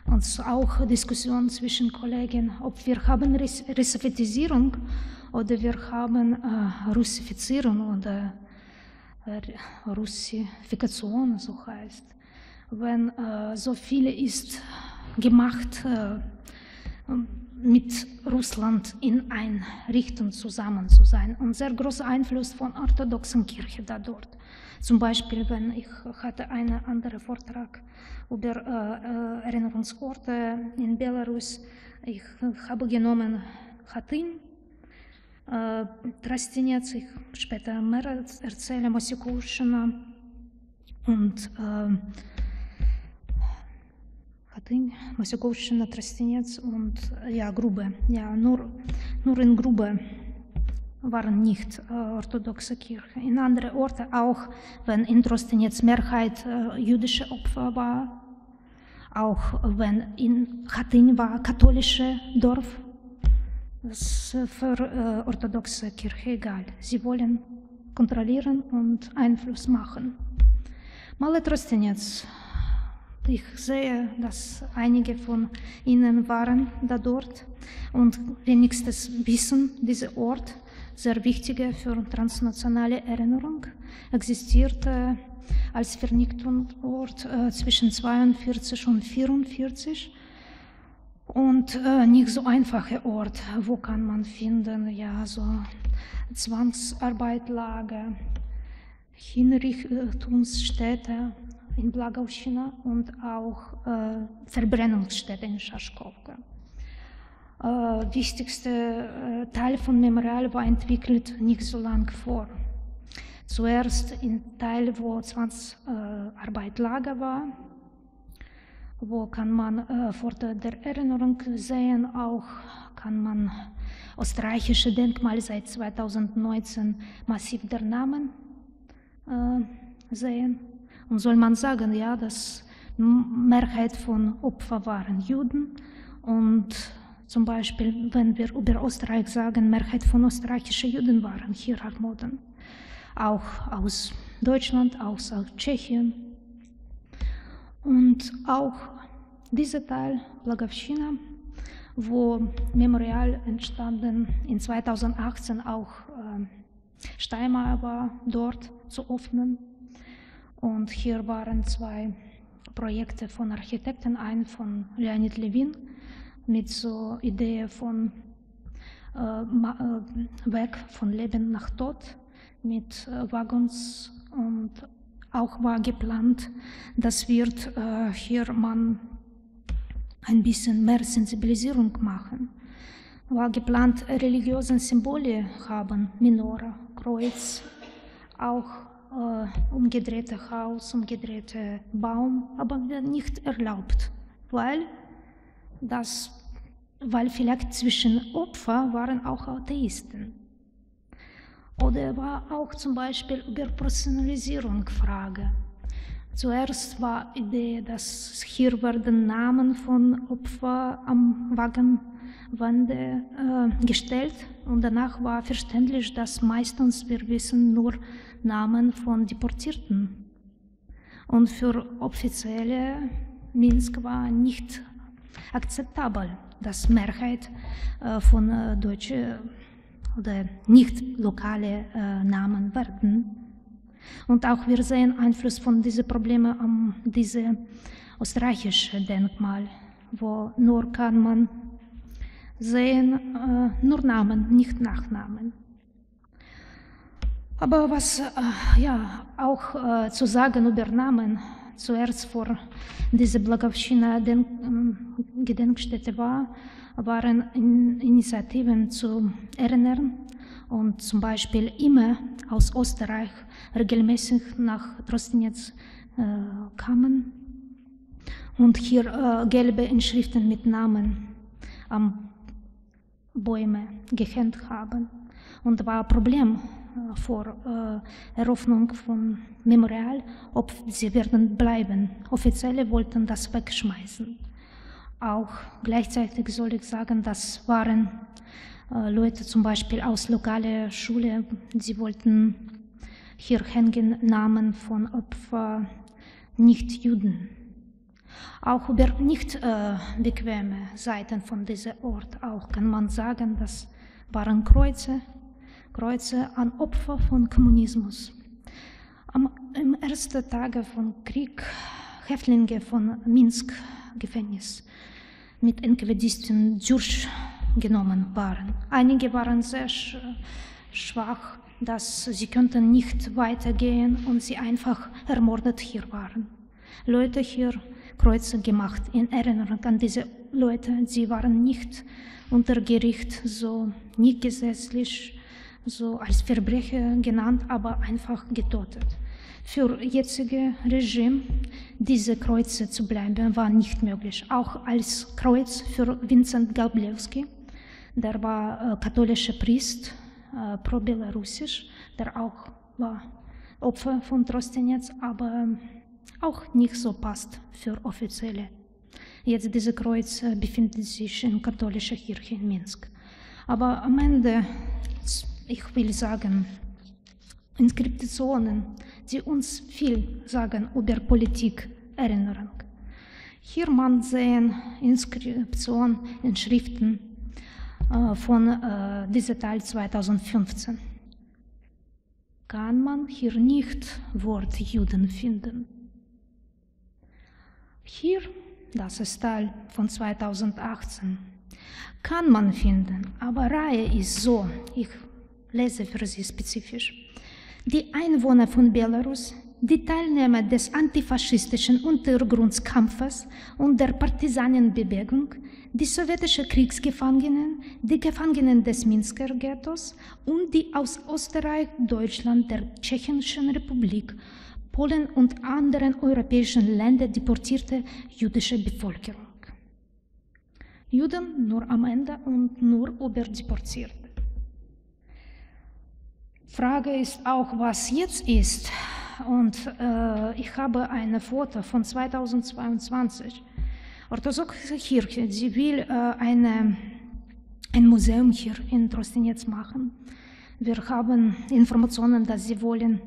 und auch Diskussion zwischen Kollegen, ob wir haben Russifizierung oder wir haben äh, Russifizierung oder äh, Russifikation, so heißt. Wenn äh, so viel ist gemacht äh, mit Russland in eine Richtung zusammen zu sein und sehr großer Einfluss von orthodoxen Kirche da dort. Zum Beispiel, wenn ich hatte einen anderen Vortrag über äh, Erinnerungsorte in Belarus. Ich habe genommen Hatyn, äh, Trastinetz, ich später mehr erzähle, Mosikowschina und äh, Hatyn, Mosikowschina, Trastinetz und ja, Grube. Ja, nur, nur in Grube waren nicht äh, orthodoxe Kirche. In anderen Orten auch, wenn in Trostinetz Mehrheit äh, jüdische Opfer war, auch wenn in Hatyn war katholische Dorf, das ist für äh, orthodoxe Kirche egal. Sie wollen kontrollieren und Einfluss machen. Male Trostinetz, ich sehe, dass einige von ihnen waren da dort und wenigstens wissen, dieser Ort sehr wichtige für transnationale Erinnerung, existierte als Vernichtungsort äh, zwischen 42 und 44 und äh, nicht so einfacher Ort, wo kann man finden, ja, so Zwangsarbeitlager, Hinrichtungsstätte in Blagauschina und auch äh, Verbrennungsstätte in Schaschkowka. Äh, wichtigste äh, Teil von Memorial war entwickelt nicht so lang vor. Zuerst in Teil, wo Zwangsarbeitlager war, wo kann man äh, der Erinnerung sehen, auch kann man österreichische Denkmal seit 2019 massiv der Namen äh, sehen. Und soll man sagen, ja, dass Mehrheit von Opfern waren Juden und zum Beispiel, wenn wir über Österreich sagen, Mehrheit von österreichischen Juden waren hier ermorden. Auch aus Deutschland, auch aus Tschechien. Und auch dieser Teil, Blagowschina, wo Memorial entstanden in 2018 auch äh, Steinmeier war dort zu öffnen. Und hier waren zwei Projekte von Architekten, ein von Leonid Levin mit so Idee von äh, äh, Weg von Leben nach Tod mit äh, Waggons und auch war geplant, dass wird äh, hier man ein bisschen mehr Sensibilisierung machen. War geplant, religiöse Symbole haben, Minora, Kreuz, auch äh, umgedrehte Haus, umgedrehte Baum, aber nicht erlaubt, weil das weil vielleicht zwischen Opfer waren auch Atheisten. Oder war auch zum Beispiel über Personalisierung Frage. Zuerst war die Idee, dass hier werden Namen von Opfern am Wagenwände äh, gestellt und danach war verständlich, dass meistens wir wissen nur Namen von Deportierten. Und für offizielle Minsk war nicht akzeptabel dass Mehrheit äh, von äh, deutsche oder nicht lokale äh, Namen werden. Und auch wir sehen Einfluss von diesen Problemen an diese österreichische Denkmal, wo nur kann man sehen äh, nur Namen, nicht Nachnamen. Aber was äh, ja, auch äh, zu sagen über Namen, zuerst vor dieser Blagowschina Gedenkstätte war, waren Initiativen zu erinnern und zum Beispiel immer aus Österreich regelmäßig nach Trostenetz äh, kamen und hier äh, gelbe Inschriften mit Namen am Bäume gehängt haben. Und war ein Problem äh, vor äh, Eröffnung von Memorial, ob sie werden bleiben. Offizielle wollten das wegschmeißen. Auch gleichzeitig soll ich sagen, das waren äh, Leute zum Beispiel aus lokaler Schule, sie wollten hier hängen Namen von Opfer Nicht-Juden. Auch über nicht äh, bequeme Seiten von diesem Ort auch kann man sagen, das waren Kreuze, Kreuze an Opfer von Kommunismus. Am im ersten Tage von Krieg Häftlinge von Minsk Gefängnis mit Enquedisten durchgenommen waren. Einige waren sehr schwach, dass sie könnten nicht weitergehen und sie einfach ermordet hier waren. Leute hier Kreuze gemacht in Erinnerung an diese Leute. Sie waren nicht unter Gericht so nicht gesetzlich so als Verbrecher genannt, aber einfach getötet. Für jetzige Regime diese Kreuze zu bleiben war nicht möglich. Auch als Kreuz für Vincent Galblewski, der war äh, katholischer Priest, äh, pro-belarussisch, der auch war Opfer von Trostenetz, aber auch nicht so passt für Offizielle. Jetzt diese Kreuz äh, befindet sich in katholischer Kirche in Minsk. Aber am Ende, ich will sagen, Inskriptionen, die uns viel sagen über Politik, Erinnerung. Hier man sehen Inskriptionen in Schriften äh, von äh, diesem Teil 2015. Kann man hier nicht Wort Juden finden? Hier, das ist Teil von 2018, kann man finden, aber Reihe ist so, ich lese für Sie spezifisch. Die Einwohner von Belarus, die Teilnehmer des antifaschistischen Untergrundskampfes und der Partisanenbewegung, die sowjetischen Kriegsgefangenen, die Gefangenen des Minsker Ghettos und die aus Österreich, Deutschland, der Tschechischen Republik Polen und anderen europäischen Ländern deportierte jüdische Bevölkerung. Juden nur am Ende und nur überdeportiert. Frage ist auch, was jetzt ist. Und äh, ich habe ein Foto von 2022. Orthodoxe Kirche, sie will äh, eine, ein Museum hier in Trostenetz machen. Wir haben Informationen, dass sie wollen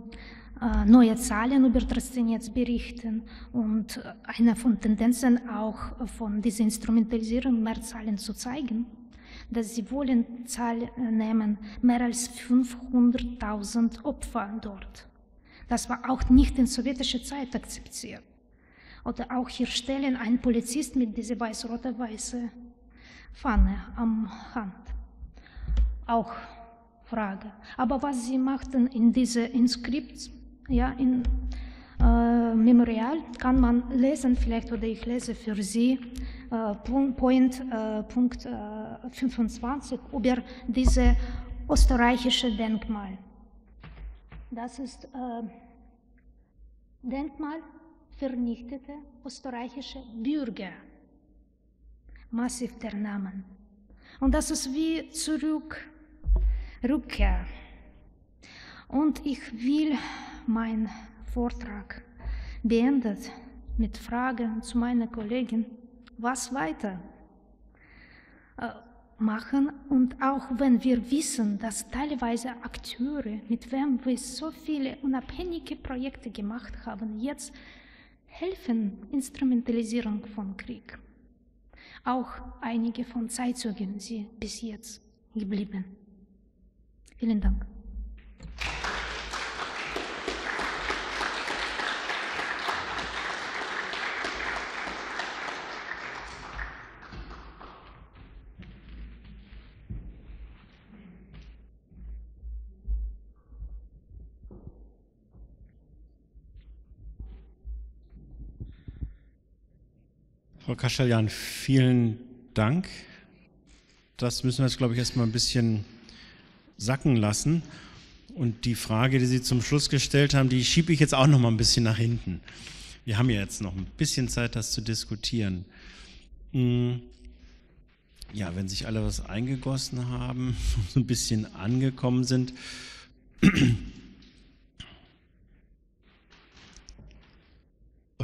neue Zahlen über Trosteniec berichten und eine von Tendenzen auch von dieser Instrumentalisierung mehr Zahlen zu zeigen, dass sie wollen Zahlen nehmen, mehr als 500.000 Opfer dort. Das war auch nicht in sowjetischer Zeit akzeptiert. Oder auch hier stellen ein Polizist mit dieser weiß-rote-weiße Fahne am Hand. Auch Frage. Aber was sie machten in diese Inskript, ja, in äh, Memorial kann man lesen, vielleicht oder ich lese für Sie äh, Point, äh, Punkt 25 äh, über diese österreichische Denkmal. Das ist äh, Denkmal vernichtete österreichische Bürger. Massiv der Namen. Und das ist wie zurück, Rückkehr. Und ich will meinen Vortrag beendet mit Fragen zu meiner Kollegin, was weiter äh, machen und auch wenn wir wissen, dass teilweise Akteure, mit wem wir so viele unabhängige Projekte gemacht haben, jetzt helfen Instrumentalisierung von Krieg. Auch einige von Zeitzeugen sind bis jetzt geblieben. Vielen Dank. Frau Kaschaljan, vielen Dank. Das müssen wir jetzt, glaube ich, erstmal ein bisschen sacken lassen. Und die Frage, die Sie zum Schluss gestellt haben, die schiebe ich jetzt auch noch mal ein bisschen nach hinten. Wir haben ja jetzt noch ein bisschen Zeit, das zu diskutieren. Hm. Ja, wenn sich alle was eingegossen haben, so ein bisschen angekommen sind. Und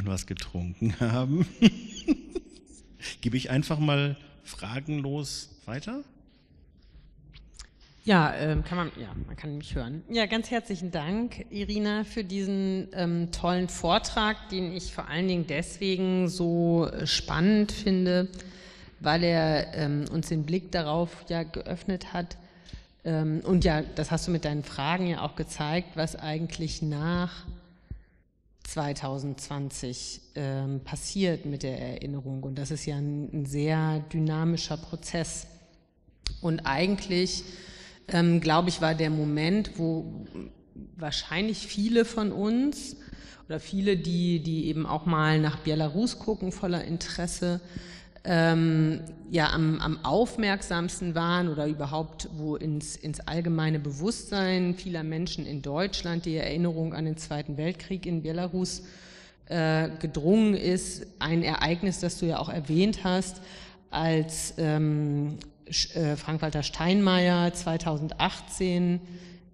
was getrunken haben, gebe ich einfach mal fragenlos weiter. Ja, ähm, kann man, ja, man kann mich hören. Ja, ganz herzlichen Dank, Irina, für diesen ähm, tollen Vortrag, den ich vor allen Dingen deswegen so äh, spannend finde, weil er ähm, uns den Blick darauf ja geöffnet hat. Ähm, und ja, das hast du mit deinen Fragen ja auch gezeigt, was eigentlich nach 2020 ähm, passiert mit der Erinnerung. Und das ist ja ein, ein sehr dynamischer Prozess. Und eigentlich ähm, glaube ich, war der Moment, wo wahrscheinlich viele von uns oder viele, die, die eben auch mal nach Belarus gucken, voller Interesse, ähm, ja am, am aufmerksamsten waren oder überhaupt, wo ins, ins allgemeine Bewusstsein vieler Menschen in Deutschland die Erinnerung an den Zweiten Weltkrieg in Belarus äh, gedrungen ist. Ein Ereignis, das du ja auch erwähnt hast, als ähm, äh, Frank-Walter Steinmeier 2018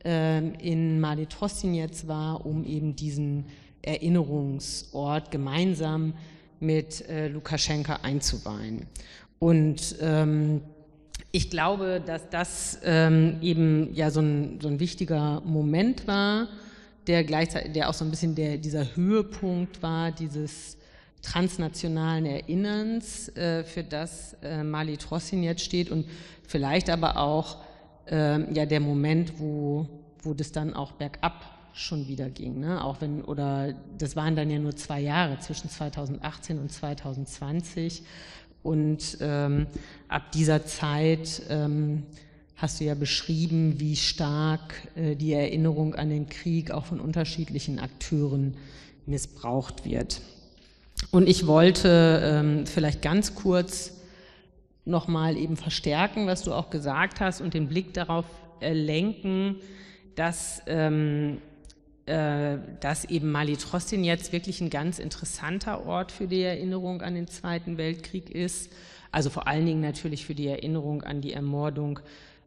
ähm, in Mali jetzt war, um eben diesen Erinnerungsort gemeinsam mit äh, Lukaschenka einzuweihen. Und ähm, ich glaube, dass das ähm, eben ja so ein, so ein wichtiger Moment war, der gleichzeitig, der auch so ein bisschen der, dieser Höhepunkt war, dieses transnationalen Erinnerns, äh, für das äh, Mali Trossin jetzt steht und vielleicht aber auch äh, ja der Moment, wo, wo das dann auch bergab schon wieder ging. Ne? Auch wenn, oder das waren dann ja nur zwei Jahre zwischen 2018 und 2020. Und ähm, ab dieser Zeit ähm, hast du ja beschrieben, wie stark äh, die Erinnerung an den Krieg auch von unterschiedlichen Akteuren missbraucht wird. Und ich wollte ähm, vielleicht ganz kurz nochmal eben verstärken, was du auch gesagt hast und den Blick darauf äh, lenken, dass, ähm, äh, dass eben Mali Trostin jetzt wirklich ein ganz interessanter Ort für die Erinnerung an den Zweiten Weltkrieg ist. Also vor allen Dingen natürlich für die Erinnerung an die Ermordung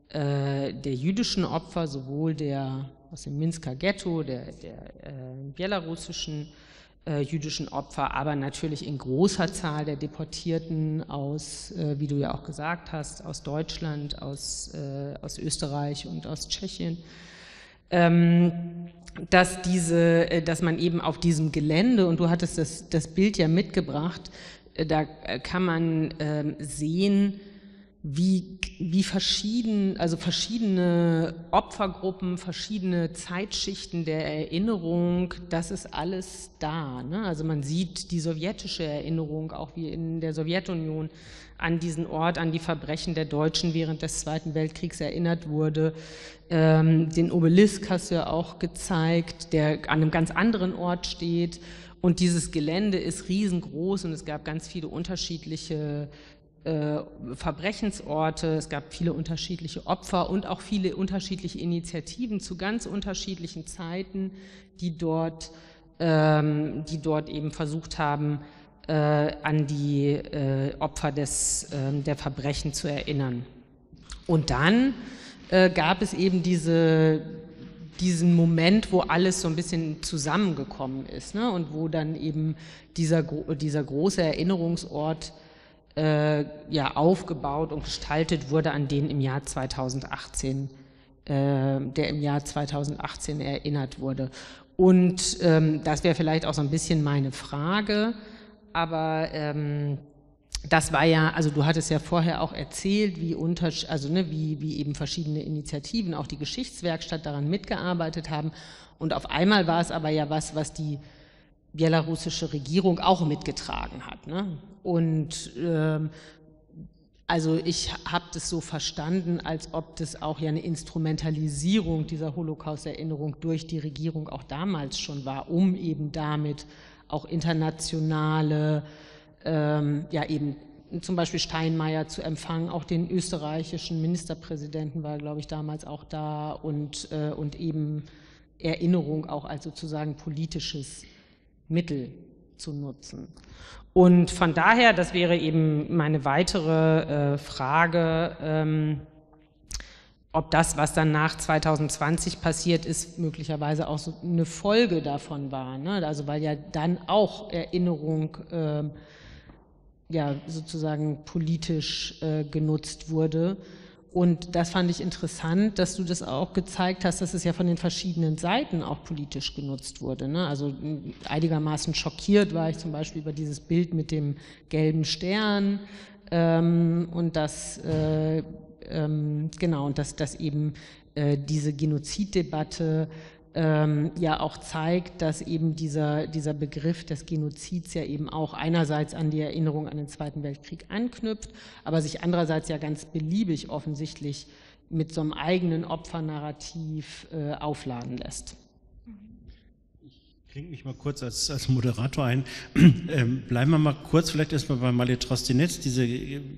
äh, der jüdischen Opfer, sowohl der aus dem Minsker Ghetto, der, der äh, belarussischen äh, jüdischen Opfer, aber natürlich in großer Zahl der Deportierten aus, äh, wie du ja auch gesagt hast, aus Deutschland, aus, äh, aus Österreich und aus Tschechien. Ähm, dass, diese, äh, dass man eben auf diesem Gelände, und du hattest das, das Bild ja mitgebracht, äh, da kann man ähm, sehen, wie, wie verschieden, also verschiedene Opfergruppen, verschiedene Zeitschichten der Erinnerung, das ist alles da. Ne? Also man sieht die sowjetische Erinnerung, auch wie in der Sowjetunion, an diesen Ort, an die Verbrechen der Deutschen während des Zweiten Weltkriegs erinnert wurde. Ähm, den Obelisk hast du ja auch gezeigt, der an einem ganz anderen Ort steht. Und dieses Gelände ist riesengroß und es gab ganz viele unterschiedliche äh, Verbrechensorte, es gab viele unterschiedliche Opfer und auch viele unterschiedliche Initiativen zu ganz unterschiedlichen Zeiten, die dort, ähm, die dort eben versucht haben, äh, an die äh, Opfer des, äh, der Verbrechen zu erinnern. Und dann äh, gab es eben diese, diesen Moment, wo alles so ein bisschen zusammengekommen ist ne? und wo dann eben dieser, dieser große Erinnerungsort äh, ja, aufgebaut und gestaltet wurde, an den im Jahr 2018, äh, der im Jahr 2018 erinnert wurde. Und ähm, das wäre vielleicht auch so ein bisschen meine Frage, aber ähm, das war ja, also du hattest ja vorher auch erzählt, wie, unter, also ne, wie, wie eben verschiedene Initiativen, auch die Geschichtswerkstatt daran mitgearbeitet haben. Und auf einmal war es aber ja was, was die belarussische Regierung auch mitgetragen hat. Ne? Und ähm, also ich habe das so verstanden, als ob das auch ja eine Instrumentalisierung dieser Holocaust-Erinnerung durch die Regierung auch damals schon war, um eben damit auch internationale ähm, ja eben zum Beispiel Steinmeier zu empfangen, auch den österreichischen Ministerpräsidenten war, glaube ich, damals auch da und, äh, und eben Erinnerung auch als sozusagen politisches Mittel zu nutzen. Und von daher, das wäre eben meine weitere äh, Frage, ähm, ob das, was dann nach 2020 passiert ist, möglicherweise auch so eine Folge davon war. Ne? Also weil ja dann auch Erinnerung äh, ja sozusagen politisch äh, genutzt wurde. Und das fand ich interessant, dass du das auch gezeigt hast, dass es ja von den verschiedenen Seiten auch politisch genutzt wurde. Ne? Also einigermaßen schockiert war ich zum Beispiel über dieses Bild mit dem gelben Stern ähm, und das äh, ähm, genau und dass, dass eben äh, diese Genoziddebatte ähm, ja auch zeigt, dass eben dieser, dieser Begriff des Genozids ja eben auch einerseits an die Erinnerung an den Zweiten Weltkrieg anknüpft, aber sich andererseits ja ganz beliebig offensichtlich mit so einem eigenen Opfernarrativ äh, aufladen lässt. Ich klinge mich mal kurz als, als Moderator ein. Ähm, bleiben wir mal kurz vielleicht erstmal bei Malet Trostinetz. Diese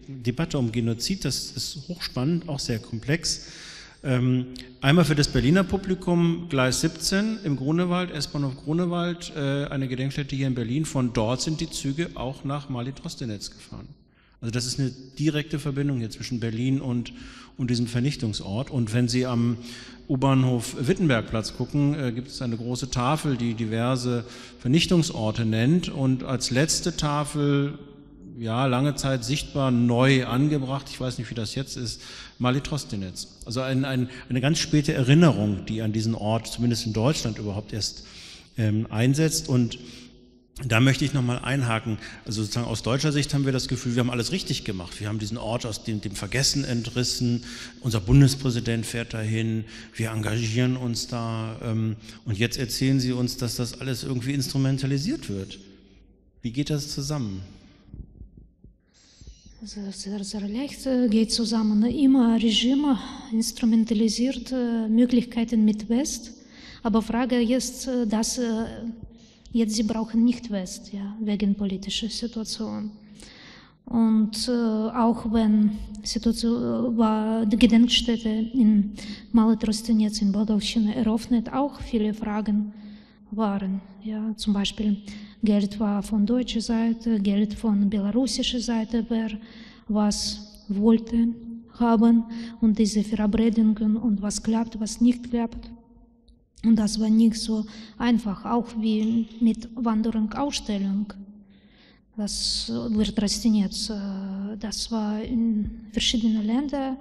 Debatte um Genozid, das ist hochspannend, auch sehr komplex. Ähm, einmal für das Berliner Publikum Gleis 17 im Grunewald, S-Bahnhof Grunewald, äh, eine Gedenkstätte hier in Berlin. Von dort sind die Züge auch nach Mali-Trostenetz gefahren. Also das ist eine direkte Verbindung hier zwischen Berlin und, und diesem Vernichtungsort. Und wenn Sie am U-Bahnhof Wittenbergplatz gucken, äh, gibt es eine große Tafel, die diverse Vernichtungsorte nennt. Und als letzte Tafel ja, lange Zeit sichtbar neu angebracht, ich weiß nicht, wie das jetzt ist, Malitrostinetz. Also ein, ein, eine ganz späte Erinnerung, die an diesen Ort, zumindest in Deutschland, überhaupt erst ähm, einsetzt. Und da möchte ich nochmal einhaken. Also sozusagen aus deutscher Sicht haben wir das Gefühl, wir haben alles richtig gemacht. Wir haben diesen Ort aus dem, dem Vergessen entrissen. Unser Bundespräsident fährt dahin. Wir engagieren uns da. Ähm, und jetzt erzählen Sie uns, dass das alles irgendwie instrumentalisiert wird. Wie geht das zusammen? Sehr, sehr leicht geht zusammen. Immer Regime instrumentalisiert Möglichkeiten mit West. Aber Frage ist, dass Jetzt sie brauchen nicht West, ja, wegen politischer Situation. Und äh, auch wenn Situation, äh, war die Gedenkstätte in Maletrostinetz in Bodovchina eröffnet, auch viele Fragen waren. Ja, zum Beispiel Geld war von deutscher Seite, Geld von belarussischer Seite, wer was wollte haben und diese Verabredungen und was klappt, was nicht klappt. Und das war nicht so einfach, auch wie mit Wanderung, Ausstellung. Das wird Rastinetz. Das war in verschiedenen Ländern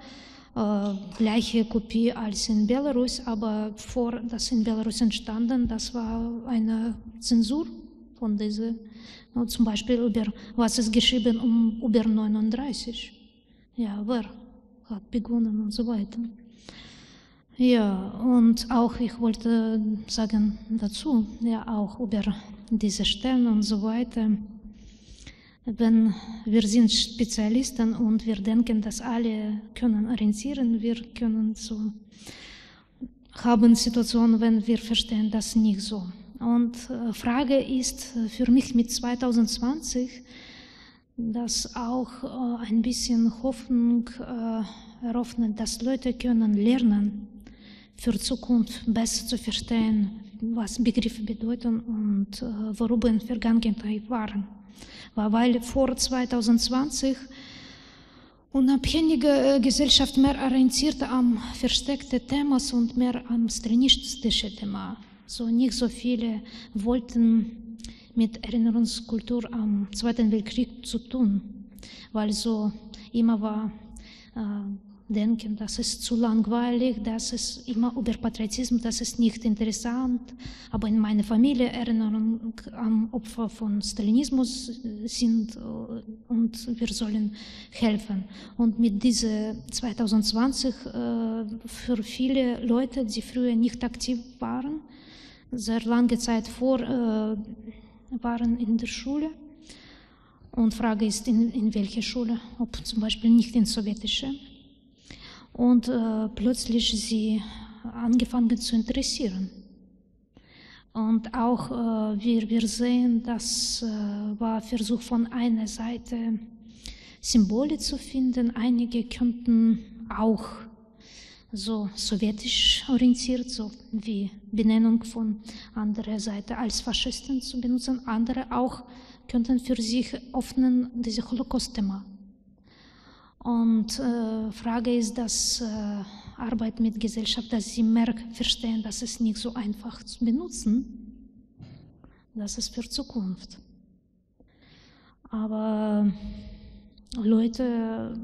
äh, gleiche Kopie als in Belarus, aber vor das in Belarus entstanden, das war eine Zensur von dieser, zum Beispiel über, was ist geschrieben um über 39. Ja, wer hat begonnen und so weiter. Ja, und auch ich wollte sagen dazu, ja, auch über diese Stellen und so weiter. Wenn wir sind Spezialisten und wir denken, dass alle können orientieren, wir können so haben Situationen, wenn wir verstehen das nicht so. Und äh, Frage ist äh, für mich mit 2020, dass auch äh, ein bisschen Hoffnung eröffnet, dass Leute können lernen, für Zukunft besser zu verstehen, was Begriffe bedeuten und worüber in Vergangenheit waren. Weil vor 2020 unabhängige Gesellschaft mehr orientiert am versteckten Themas und mehr am stilistischen Thema so nicht so viele wollten mit Erinnerungskultur am Zweiten Weltkrieg zu tun, weil so immer war äh, denken, das ist zu langweilig, das ist immer über Patriotismus, das ist nicht interessant. Aber in meiner Familie Erinnerungen am Opfer von Stalinismus sind äh, und wir sollen helfen. Und mit dieser 2020 äh, für viele Leute, die früher nicht aktiv waren, sehr lange Zeit vor äh, waren in der Schule. Und Frage ist, in, in welche Schule, ob zum Beispiel nicht in sowjetische. Und äh, plötzlich sie angefangen zu interessieren. Und auch äh, wir, wir sehen, das äh, war Versuch von einer Seite, Symbole zu finden. Einige könnten auch so sowjetisch orientiert, so wie Benennung von anderer Seite als Faschisten zu benutzen. Andere auch könnten für sich öffnen, dieses Holocaust-Thema. Und äh, Frage ist, dass äh, Arbeit mit Gesellschaft, dass sie mehr verstehen, dass es nicht so einfach zu benutzen, das ist für Zukunft. Aber Leute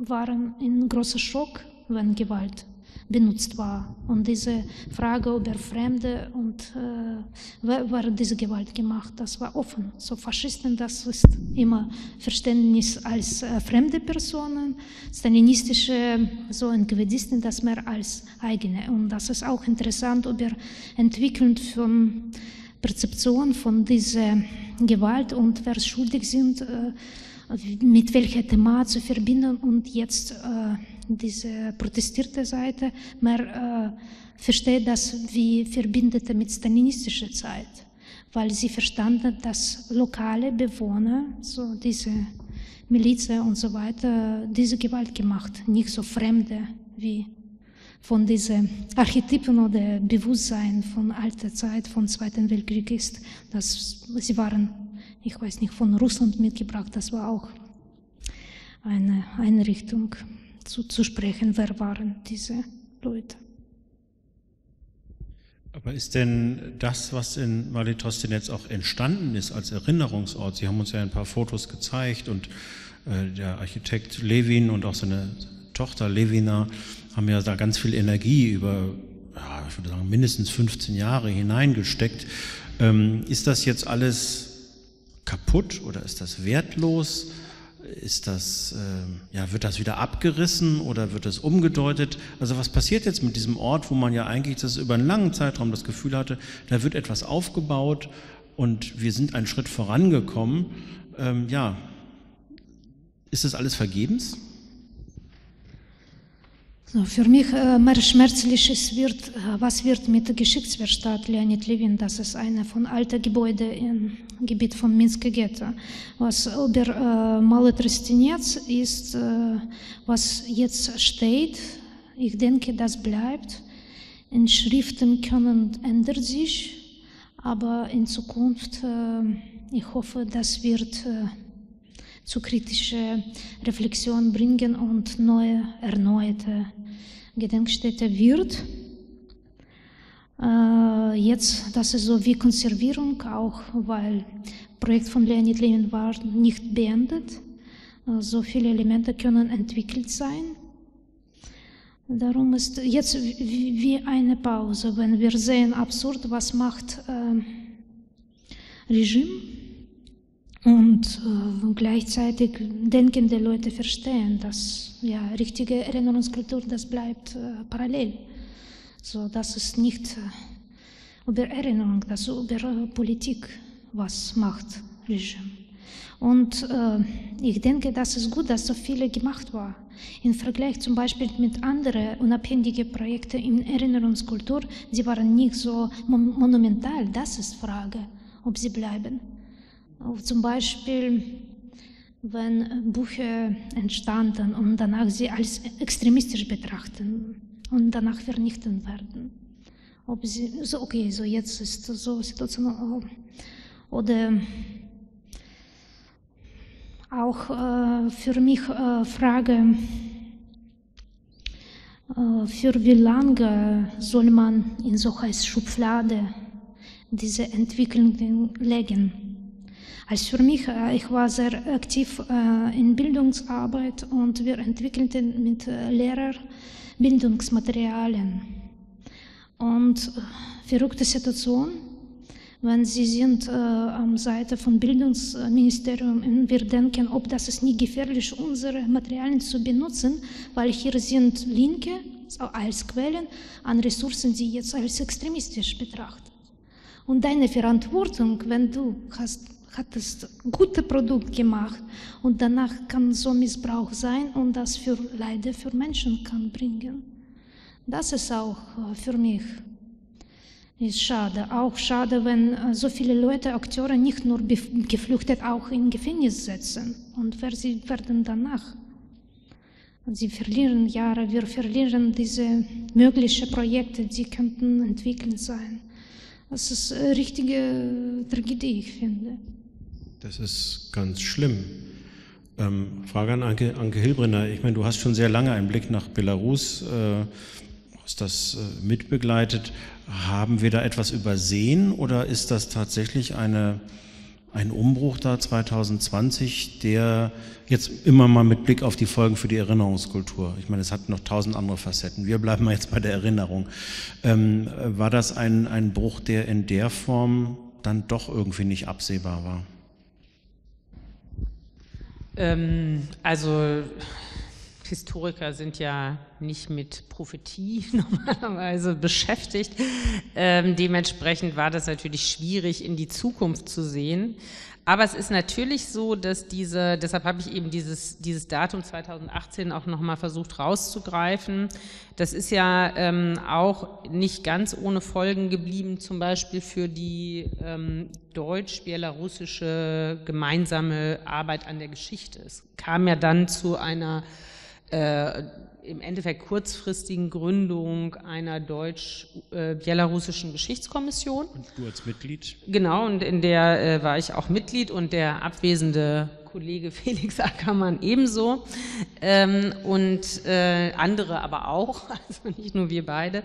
waren in großer Schock, wenn Gewalt benutzt war. Und diese Frage über Fremde und äh, wer, diese Gewalt gemacht, das war offen. So Faschisten, das ist immer Verständnis als äh, fremde Personen, stalinistische so Enquedisten, das mehr als eigene. Und das ist auch interessant über Entwicklung von Perzeption von dieser Gewalt und wer schuldig sind, äh, mit welcher Thema zu verbinden und jetzt äh, diese protestierte Seite mehr äh, versteht das wie verbindete mit stalinistischer Zeit, weil sie verstanden, dass lokale Bewohner, so diese Milizen und so weiter, diese Gewalt gemacht, nicht so Fremde wie von diesen Archetypen oder Bewusstsein von alter Zeit, vom Zweiten Weltkrieg ist, dass sie waren, ich weiß nicht, von Russland mitgebracht, das war auch eine Einrichtung zu, sprechen, wer waren diese Leute. Aber ist denn das, was in Valitostin jetzt auch entstanden ist als Erinnerungsort, Sie haben uns ja ein paar Fotos gezeigt und äh, der Architekt Levin und auch seine Tochter Levina haben ja da ganz viel Energie über, ja, ich würde sagen, mindestens 15 Jahre hineingesteckt. Ähm, ist das jetzt alles kaputt oder ist das wertlos? Ist das, äh, ja, wird das wieder abgerissen oder wird es umgedeutet? Also was passiert jetzt mit diesem Ort, wo man ja eigentlich das über einen langen Zeitraum das Gefühl hatte, da wird etwas aufgebaut und wir sind einen Schritt vorangekommen. Ähm, ja, ist das alles vergebens? Für mich mehr schmerzlich wird, was wird mit der Geschichtswerkstatt Leonid Levin, das ist eine von alten Gebäuden im Gebiet von Minsker Ghetto. Was über äh, Maletristinetz ist, äh, was jetzt steht, ich denke, das bleibt. In Schriften können ändert sich, aber in Zukunft, äh, ich hoffe, das wird äh, zu kritischer Reflexion bringen und neue, erneuerte Gedenkstätte wird. Äh, jetzt, das ist so wie Konservierung, auch weil das Projekt von Leonid Levin war nicht beendet. Äh, so viele Elemente können entwickelt sein. Darum ist jetzt wie eine Pause, wenn wir sehen, absurd, was macht äh, Regime und äh, gleichzeitig denkende Leute verstehen, dass ja, richtige Erinnerungskultur, das bleibt äh, parallel. So, das ist nicht äh, über Erinnerung, das ist über äh, Politik, was macht Regime. Und äh, ich denke, das ist gut, dass so viele gemacht war. Im Vergleich zum Beispiel mit anderen unabhängigen Projekten in Erinnerungskultur, sie waren nicht so mon monumental, das ist Frage, ob sie bleiben. Zum Beispiel, wenn Bücher entstanden und danach sie als extremistisch betrachten und danach vernichten werden. Ob sie, so okay, so jetzt ist so Situation, oder auch äh, für mich äh, Frage, äh, für wie lange soll man in solcher Schublade diese Entwicklung legen? Als für mich, äh, ich war sehr aktiv äh, in Bildungsarbeit und wir entwickelten mit äh, Lehrern Bildungsmaterialien. Und verrückte Situation, wenn Sie sind äh, am Seite vom Bildungsministerium und wir denken, ob das ist nicht gefährlich, unsere Materialien zu benutzen, weil hier sind Linke als Quellen an Ressourcen, die jetzt als extremistisch betrachtet. Und deine Verantwortung, wenn du hast hat das gute Produkt gemacht und danach kann so Missbrauch sein und das für Leide für Menschen kann bringen. Das ist auch äh, für mich Ist schade. Auch schade, wenn äh, so viele Leute, Akteure nicht nur geflüchtet, auch in Gefängnis setzen. Und wer sie werden danach? Sie verlieren Jahre, wir verlieren diese möglichen Projekte, die könnten entwickelt sein. Das ist eine richtige Tragödie, ich finde. Das ist ganz schlimm. Ähm, Frage an Anke, Anke Hilbrenner. Ich meine, du hast schon sehr lange einen Blick nach Belarus, äh, hast das äh, mitbegleitet. Haben wir da etwas übersehen oder ist das tatsächlich eine, ein Umbruch da 2020, der jetzt immer mal mit Blick auf die Folgen für die Erinnerungskultur, ich meine, es hat noch tausend andere Facetten, wir bleiben mal jetzt bei der Erinnerung. Ähm, war das ein, ein Bruch, der in der Form dann doch irgendwie nicht absehbar war? Ähm, also Historiker sind ja nicht mit Prophetie normalerweise beschäftigt. Ähm, dementsprechend war das natürlich schwierig, in die Zukunft zu sehen. Aber es ist natürlich so, dass diese, deshalb habe ich eben dieses, dieses Datum 2018 auch nochmal versucht rauszugreifen. Das ist ja ähm, auch nicht ganz ohne Folgen geblieben, zum Beispiel für die ähm, deutsch-belarussische gemeinsame Arbeit an der Geschichte. Es kam ja dann zu einer äh, im Endeffekt kurzfristigen Gründung einer deutsch-belarussischen Geschichtskommission. Und du als Mitglied? Genau, und in der äh, war ich auch Mitglied und der abwesende Kollege Felix Ackermann ebenso ähm, und äh, andere aber auch, also nicht nur wir beide.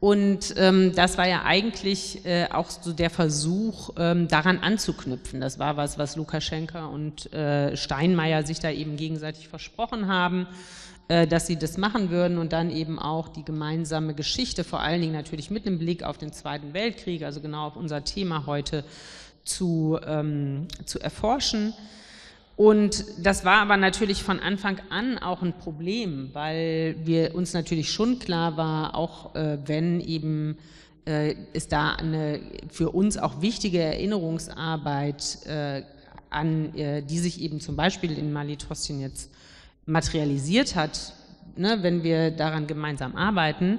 Und ähm, das war ja eigentlich äh, auch so der Versuch, ähm, daran anzuknüpfen. Das war was, was Lukaschenka und äh, Steinmeier sich da eben gegenseitig versprochen haben. Äh, dass sie das machen würden und dann eben auch die gemeinsame Geschichte, vor allen Dingen natürlich mit einem Blick auf den Zweiten Weltkrieg, also genau auf unser Thema heute, zu, ähm, zu erforschen. Und das war aber natürlich von Anfang an auch ein Problem, weil wir uns natürlich schon klar war, auch äh, wenn eben äh, es da eine für uns auch wichtige Erinnerungsarbeit äh, an, äh, die sich eben zum Beispiel in Malitossin jetzt materialisiert hat, ne, wenn wir daran gemeinsam arbeiten,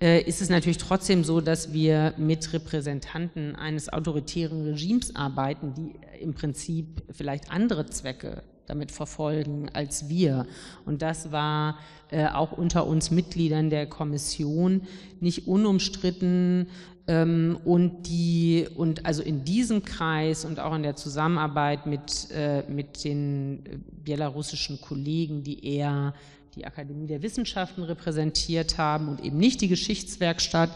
äh, ist es natürlich trotzdem so, dass wir mit Repräsentanten eines autoritären Regimes arbeiten, die im Prinzip vielleicht andere Zwecke damit verfolgen als wir. Und das war äh, auch unter uns Mitgliedern der Kommission nicht unumstritten. Ähm, und die, und also in diesem Kreis und auch in der Zusammenarbeit mit, äh, mit den belarussischen Kollegen, die eher die Akademie der Wissenschaften repräsentiert haben und eben nicht die Geschichtswerkstatt,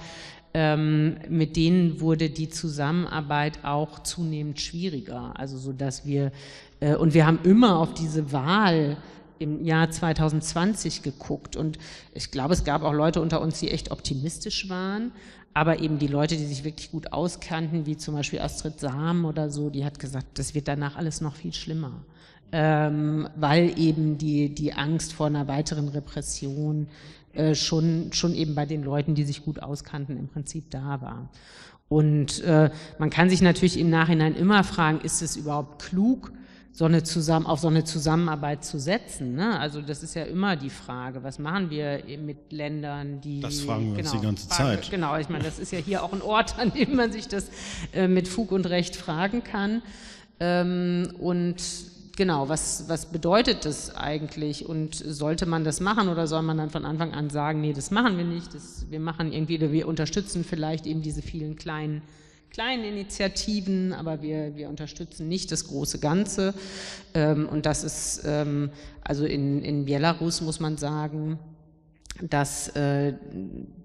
ähm, mit denen wurde die Zusammenarbeit auch zunehmend schwieriger. Also so dass wir, äh, und wir haben immer auf diese Wahl im Jahr 2020 geguckt und ich glaube, es gab auch Leute unter uns, die echt optimistisch waren, aber eben die Leute, die sich wirklich gut auskannten, wie zum Beispiel Astrid Sam oder so, die hat gesagt, das wird danach alles noch viel schlimmer, ähm, weil eben die, die Angst vor einer weiteren Repression äh, schon, schon eben bei den Leuten, die sich gut auskannten, im Prinzip da war. Und äh, man kann sich natürlich im Nachhinein immer fragen, ist es überhaupt klug, so eine zusammen, auf so eine Zusammenarbeit zu setzen. Ne? Also das ist ja immer die Frage, was machen wir mit Ländern, die... Das fragen wir genau, uns die ganze Frage, Zeit. Genau, ich meine, das ist ja hier auch ein Ort, an dem man sich das äh, mit Fug und Recht fragen kann. Ähm, und genau, was, was bedeutet das eigentlich und sollte man das machen oder soll man dann von Anfang an sagen, nee, das machen wir nicht, das, wir machen irgendwie, wir unterstützen vielleicht eben diese vielen kleinen kleinen Initiativen, aber wir, wir unterstützen nicht das große Ganze. Ähm, und das ist, ähm, also in, in Belarus muss man sagen, dass, äh,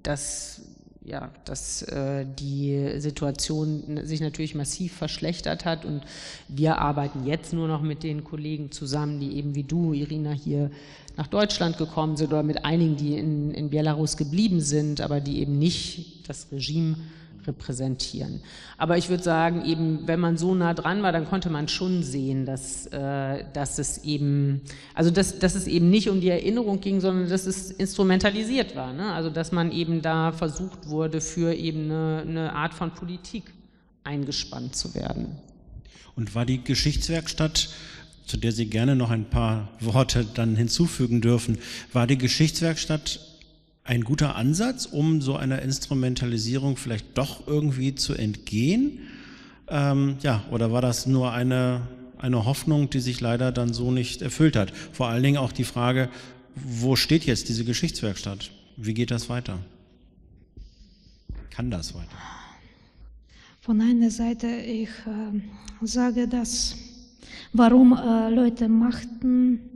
dass, ja, dass äh, die Situation sich natürlich massiv verschlechtert hat und wir arbeiten jetzt nur noch mit den Kollegen zusammen, die eben wie du, Irina, hier nach Deutschland gekommen sind oder mit einigen, die in, in Belarus geblieben sind, aber die eben nicht das Regime repräsentieren. Aber ich würde sagen, eben, wenn man so nah dran war, dann konnte man schon sehen, dass, äh, dass es eben, also dass, dass es eben nicht um die Erinnerung ging, sondern dass es instrumentalisiert war. Ne? Also dass man eben da versucht wurde, für eben eine, eine Art von Politik eingespannt zu werden. Und war die Geschichtswerkstatt zu der Sie gerne noch ein paar Worte dann hinzufügen dürfen. War die Geschichtswerkstatt ein guter Ansatz, um so einer Instrumentalisierung vielleicht doch irgendwie zu entgehen? Ähm, ja, oder war das nur eine, eine Hoffnung, die sich leider dann so nicht erfüllt hat? Vor allen Dingen auch die Frage, wo steht jetzt diese Geschichtswerkstatt? Wie geht das weiter? Kann das weiter? Von einer Seite, ich äh, sage das, warum äh, Leute machten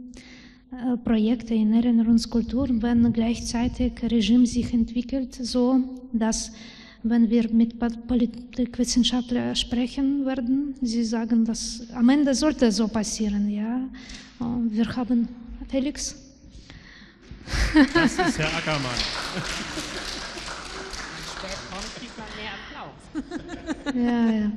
Projekte in Erinnerungskultur, wenn gleichzeitig Regime sich entwickelt, so dass wenn wir mit Politikwissenschaftlern sprechen werden, sie sagen, dass am Ende sollte so passieren, ja. Wir haben Felix. Das ist Herr Ackermann. ja, ja.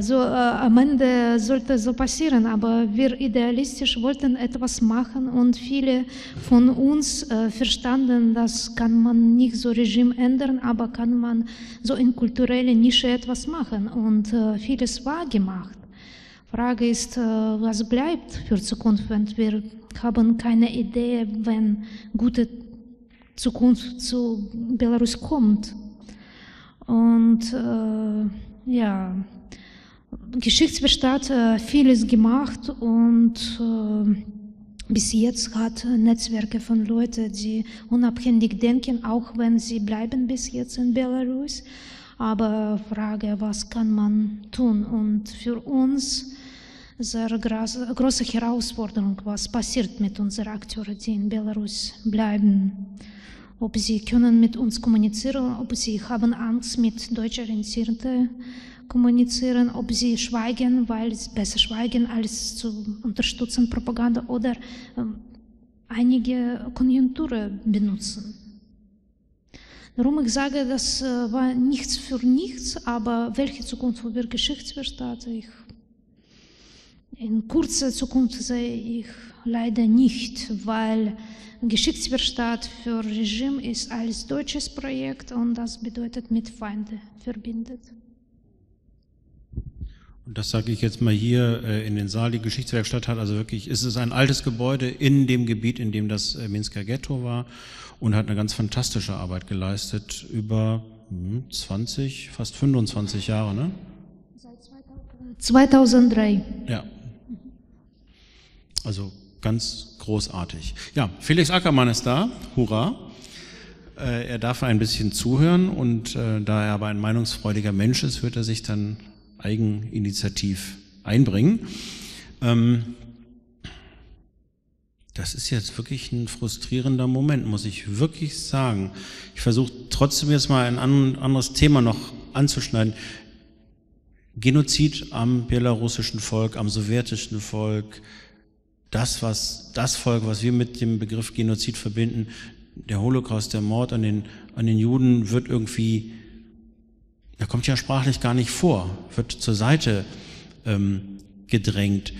So, am Ende sollte so passieren, aber wir idealistisch wollten etwas machen und viele von uns verstanden, das kann man nicht so Regime ändern, aber kann man so in kulturelle Nische etwas machen und vieles war gemacht. Frage ist, was bleibt für Zukunft, wenn wir haben keine Idee, wenn gute Zukunft zu Belarus kommt. Und äh, ja, Geschichtswerkstatt äh, vieles gemacht und äh, bis jetzt hat Netzwerke von Leuten, die unabhängig denken, auch wenn sie bleiben bis jetzt in Belarus. Aber Frage, was kann man tun? Und für uns sehr große Herausforderung, was passiert mit unseren Akteuren, die in Belarus bleiben ob sie können mit uns kommunizieren, ob sie haben Angst mit deutschorientierten kommunizieren, ob sie schweigen, weil es besser schweigen als zu unterstützen Propaganda oder ähm, einige Konjunkturen benutzen. Darum ich sage, das äh, war nichts für nichts, aber welche Zukunft für Geschichtswerkstatt ich in kurzer Zukunft sehe ich leider nicht, weil Geschichtswerkstatt für Regime ist als deutsches Projekt und das bedeutet mit Feinde verbindet. Und das sage ich jetzt mal hier äh, in den Saal. Die Geschichtswerkstatt hat also wirklich, ist es ein altes Gebäude in dem Gebiet, in dem das äh, Minsker Ghetto war und hat eine ganz fantastische Arbeit geleistet über 20, hm, fast 25 Jahre, ne? Seit 2003. Ja. Also ganz großartig. Ja, Felix Ackermann ist da, hurra. Äh, er darf ein bisschen zuhören und äh, da er aber ein meinungsfreudiger Mensch ist, wird er sich dann eigeninitiativ einbringen. Ähm, das ist jetzt wirklich ein frustrierender Moment, muss ich wirklich sagen. Ich versuche trotzdem jetzt mal ein anderes Thema noch anzuschneiden. Genozid am belarussischen Volk, am sowjetischen Volk, das, was, das Volk, was wir mit dem Begriff Genozid verbinden, der Holocaust, der Mord an den, an den Juden wird irgendwie, er kommt ja sprachlich gar nicht vor, wird zur Seite ähm, gedrängt.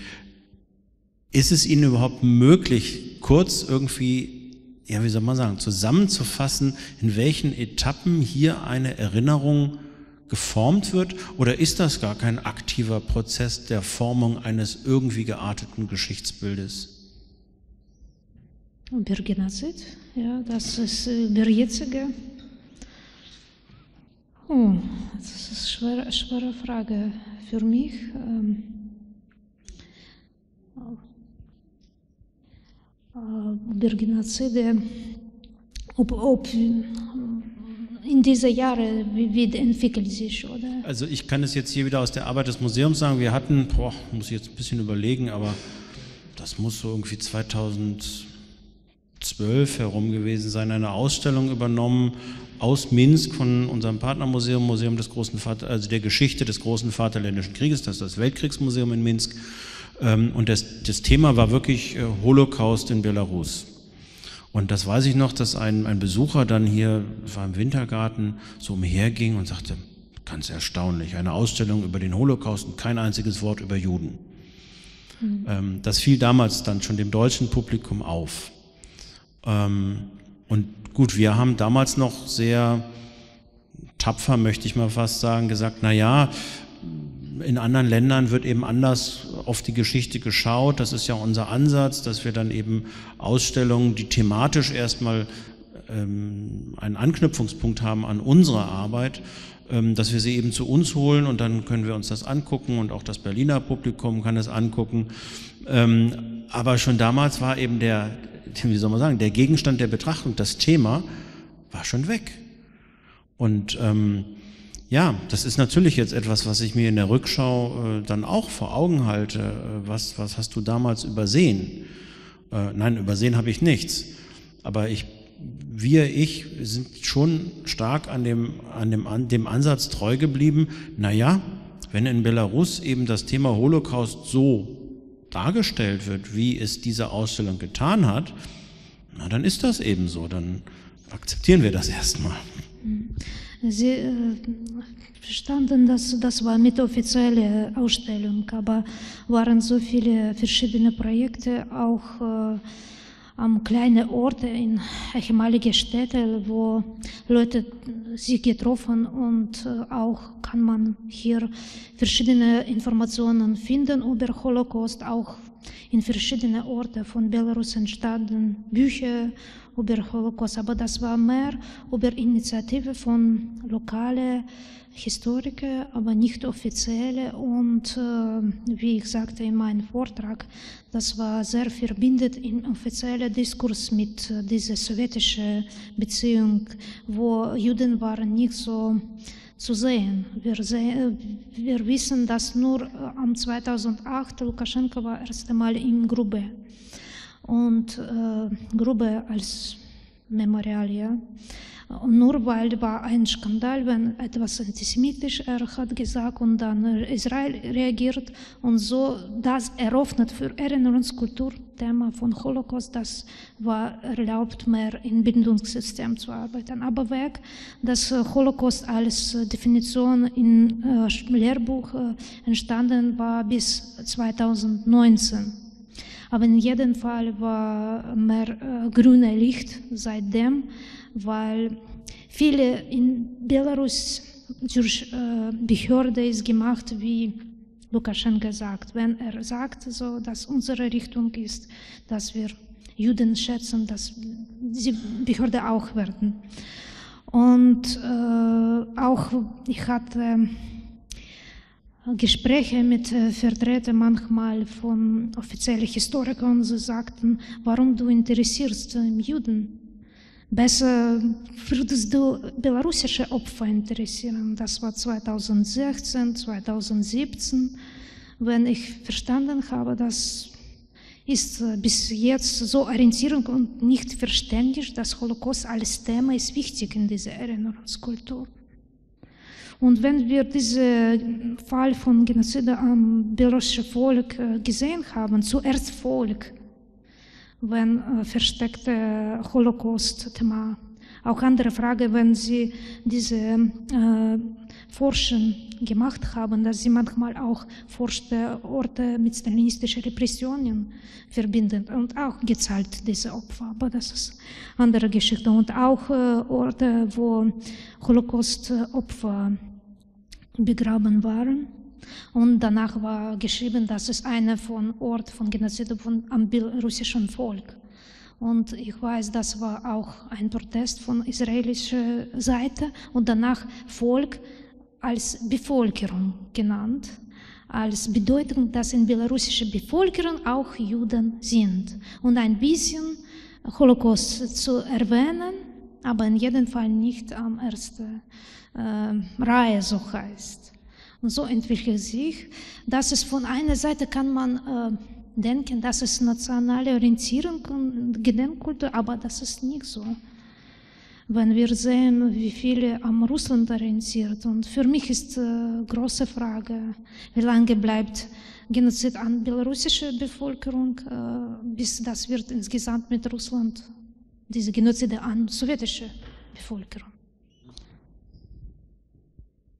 Ist es Ihnen überhaupt möglich, kurz irgendwie, ja, wie soll man sagen, zusammenzufassen, in welchen Etappen hier eine Erinnerung geformt wird? Oder ist das gar kein aktiver Prozess der Formung eines irgendwie gearteten Geschichtsbildes? Birgenazit, ja, das ist äh, der jetzige. Oh, das ist eine schwere, schwere Frage für mich. Ähm, äh, Birgenazide, ob, ob in diese Jahre, wie, wie entwickelt sich, oder? Also ich kann es jetzt hier wieder aus der Arbeit des Museums sagen, wir hatten, boah, muss ich jetzt ein bisschen überlegen, aber das muss so irgendwie 2012 herum gewesen sein, eine Ausstellung übernommen aus Minsk von unserem Partnermuseum, Museum des großen Vater, also der Geschichte des großen Vaterländischen Krieges, das ist das Weltkriegsmuseum in Minsk. Ähm, und das, das Thema war wirklich äh, Holocaust in Belarus. Und das weiß ich noch, dass ein, ein Besucher dann hier, war im Wintergarten, so umherging und sagte, ganz erstaunlich, eine Ausstellung über den Holocaust und kein einziges Wort über Juden. Mhm. Ähm, das fiel damals dann schon dem deutschen Publikum auf. Ähm, und gut, wir haben damals noch sehr tapfer, möchte ich mal fast sagen, gesagt, na ja, in anderen Ländern wird eben anders auf die Geschichte geschaut. Das ist ja unser Ansatz, dass wir dann eben Ausstellungen, die thematisch erstmal ähm, einen Anknüpfungspunkt haben an unsere Arbeit, ähm, dass wir sie eben zu uns holen und dann können wir uns das angucken und auch das Berliner Publikum kann es angucken. Ähm, aber schon damals war eben der, wie soll man sagen, der Gegenstand der Betrachtung, das Thema, war schon weg. Und ähm, ja, das ist natürlich jetzt etwas, was ich mir in der Rückschau äh, dann auch vor Augen halte. Äh, was, was hast du damals übersehen? Äh, nein, übersehen habe ich nichts. Aber ich, wir, ich sind schon stark an dem, an dem, an dem Ansatz treu geblieben. Naja, wenn in Belarus eben das Thema Holocaust so dargestellt wird, wie es diese Ausstellung getan hat, na, dann ist das eben so. Dann akzeptieren wir das erstmal. Sie äh, verstanden, dass das war mit offizieller Ausstellung, aber waren so viele verschiedene Projekte, auch äh, am kleinen Orte in ehemalige Städte, wo Leute sich getroffen und äh, auch kann man hier verschiedene Informationen finden über Holocaust, auch in verschiedenen Orten von Belarus entstanden Bücher über Holocaust, aber das war mehr über Initiative von lokalen Historiker, aber nicht offizielle. Und äh, wie ich sagte in meinem Vortrag, das war sehr verbindet im offiziellen Diskurs mit äh, dieser sowjetischen Beziehung, wo Juden waren nicht so zu sehen. Wir, sehen, wir wissen, dass nur äh, am 2008 Lukaschenko war erst einmal in Grube und äh, Grube als Memorial, nur weil war ein Skandal, wenn etwas antisemitisch er hat gesagt und dann Israel reagiert und so das eröffnet für Erinnerungskultur Thema von Holocaust, das war erlaubt mehr im Bildungssystem zu arbeiten. Aber weg, dass Holocaust als Definition im äh, Lehrbuch äh, entstanden war bis 2019. Aber in jedem Fall war mehr äh, grüne Licht seitdem, weil viele in Belarus durch äh, Behörde ist gemacht, wie Lukaschenko sagt. Wenn er sagt, so, dass unsere Richtung ist, dass wir Juden schätzen, dass die Behörde auch werden. Und äh, auch ich hatte Gespräche mit äh, Vertretern manchmal von offiziellen Historikern, sie sagten, warum du interessierst im Juden? Besser würdest du belarussische Opfer interessieren. Das war 2016, 2017. Wenn ich verstanden habe, das ist äh, bis jetzt so orientierend und nicht verständlich, dass Holocaust als Thema ist wichtig in dieser Erinnerungskultur. Und wenn wir diesen Fall von Genozid am belarussischen Volk äh, gesehen haben, zuerst Volk, wenn äh, versteckte Holocaust-Thema. Auch andere Frage, wenn Sie diese äh, Forschen gemacht haben, dass Sie manchmal auch forschte Orte mit stalinistischen Repressionen verbinden und auch gezahlt diese Opfer. Aber das ist andere Geschichte. Und auch äh, Orte, wo Holocaust-Opfer begraben waren. Und danach war geschrieben, dass es einer von Ort von Genozid von am russischen Volk. Und ich weiß, das war auch ein Protest von israelischer Seite und danach Volk als Bevölkerung genannt, als Bedeutung, dass in belarussischer Bevölkerung auch Juden sind und ein bisschen Holocaust zu erwähnen, aber in jedem Fall nicht am ersten äh, Reihe so heißt. Und so entwickelt sich, dass es von einer Seite kann man äh, denken, dass es nationale Orientierung und Gedenkkultur, aber das ist nicht so. Wenn wir sehen, wie viele am Russland orientiert, und für mich ist äh, große Frage, wie lange bleibt Genozid an belarussischer Bevölkerung, äh, bis das wird insgesamt mit Russland, diese Genozide an sowjetische Bevölkerung.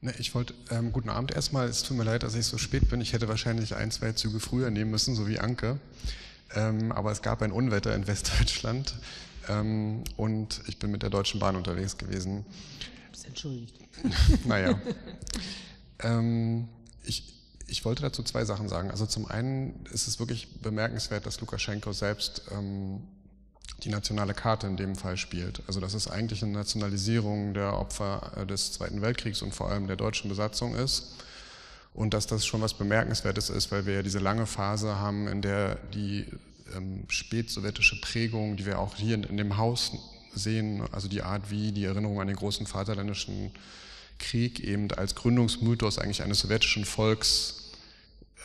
Ne, ich wollte, ähm, guten Abend erstmal. Es tut mir leid, dass ich so spät bin. Ich hätte wahrscheinlich ein, zwei Züge früher nehmen müssen, so wie Anke. Ähm, aber es gab ein Unwetter in Westdeutschland ähm, und ich bin mit der Deutschen Bahn unterwegs gewesen. Bist entschuldigt. naja. ähm, ich, ich wollte dazu zwei Sachen sagen. Also zum einen ist es wirklich bemerkenswert, dass Lukaschenko selbst ähm, die nationale Karte in dem Fall spielt. Also dass es eigentlich eine Nationalisierung der Opfer äh, des Zweiten Weltkriegs und vor allem der deutschen Besatzung ist. Und dass das schon was Bemerkenswertes ist, weil wir ja diese lange Phase haben, in der die ähm, spätsowjetische Prägung, die wir auch hier in, in dem Haus sehen, also die Art, wie die Erinnerung an den großen Vaterländischen Krieg eben als Gründungsmythos eigentlich eines sowjetischen Volks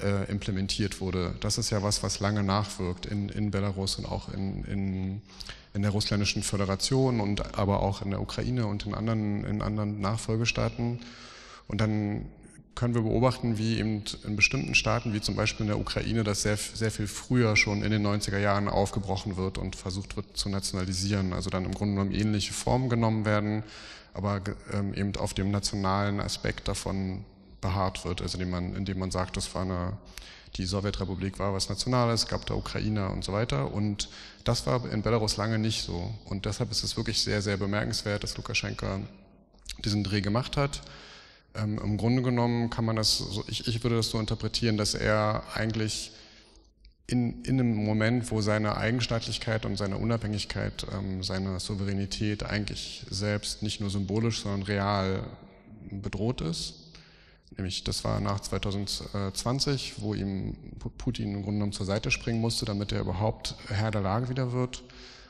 äh, implementiert wurde. Das ist ja was, was lange nachwirkt in, in Belarus und auch in, in, in der russländischen Föderation und aber auch in der Ukraine und in anderen, in anderen Nachfolgestaaten. Und dann können wir beobachten, wie eben in bestimmten Staaten, wie zum Beispiel in der Ukraine, das sehr, sehr viel früher schon in den 90er Jahren aufgebrochen wird und versucht wird zu nationalisieren. Also dann im Grunde genommen ähnliche Formen genommen werden, aber ähm, eben auf dem nationalen Aspekt davon beharrt wird, also indem man, indem man sagt, das war eine, die Sowjetrepublik war was Nationales, gab da Ukrainer und so weiter. Und das war in Belarus lange nicht so. Und deshalb ist es wirklich sehr, sehr bemerkenswert, dass Lukaschenka diesen Dreh gemacht hat. Ähm, Im Grunde genommen kann man das, so, ich, ich würde das so interpretieren, dass er eigentlich in, in einem Moment, wo seine Eigenstaatlichkeit und seine Unabhängigkeit, ähm, seine Souveränität eigentlich selbst nicht nur symbolisch, sondern real bedroht ist. Nämlich, das war nach 2020, wo ihm Putin im Grunde genommen zur Seite springen musste, damit er überhaupt Herr der Lage wieder wird.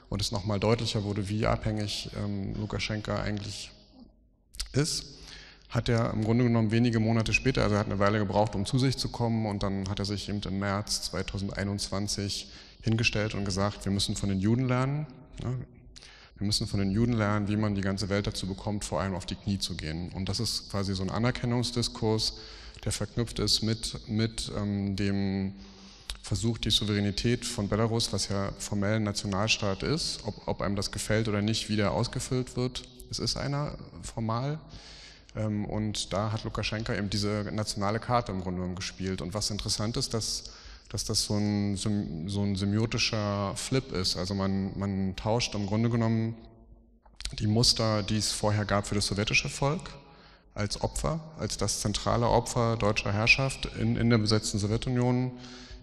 Und es nochmal deutlicher wurde, wie abhängig ähm, Lukaschenka eigentlich ist hat er im Grunde genommen wenige Monate später, also er hat eine Weile gebraucht, um zu sich zu kommen und dann hat er sich eben im März 2021 hingestellt und gesagt, wir müssen von den Juden lernen. Wir müssen von den Juden lernen, wie man die ganze Welt dazu bekommt, vor allem auf die Knie zu gehen. Und das ist quasi so ein Anerkennungsdiskurs, der verknüpft ist mit, mit ähm, dem Versuch, die Souveränität von Belarus, was ja formell ein Nationalstaat ist, ob, ob einem das gefällt oder nicht, wieder ausgefüllt wird. Es ist einer formal. Ähm, und da hat Lukaschenka eben diese nationale Karte im Grunde genommen gespielt. Und was interessant ist, dass, dass das so ein, so ein semiotischer Flip ist. Also man, man tauscht im Grunde genommen die Muster, die es vorher gab für das sowjetische Volk, als Opfer, als das zentrale Opfer deutscher Herrschaft in, in der besetzten Sowjetunion,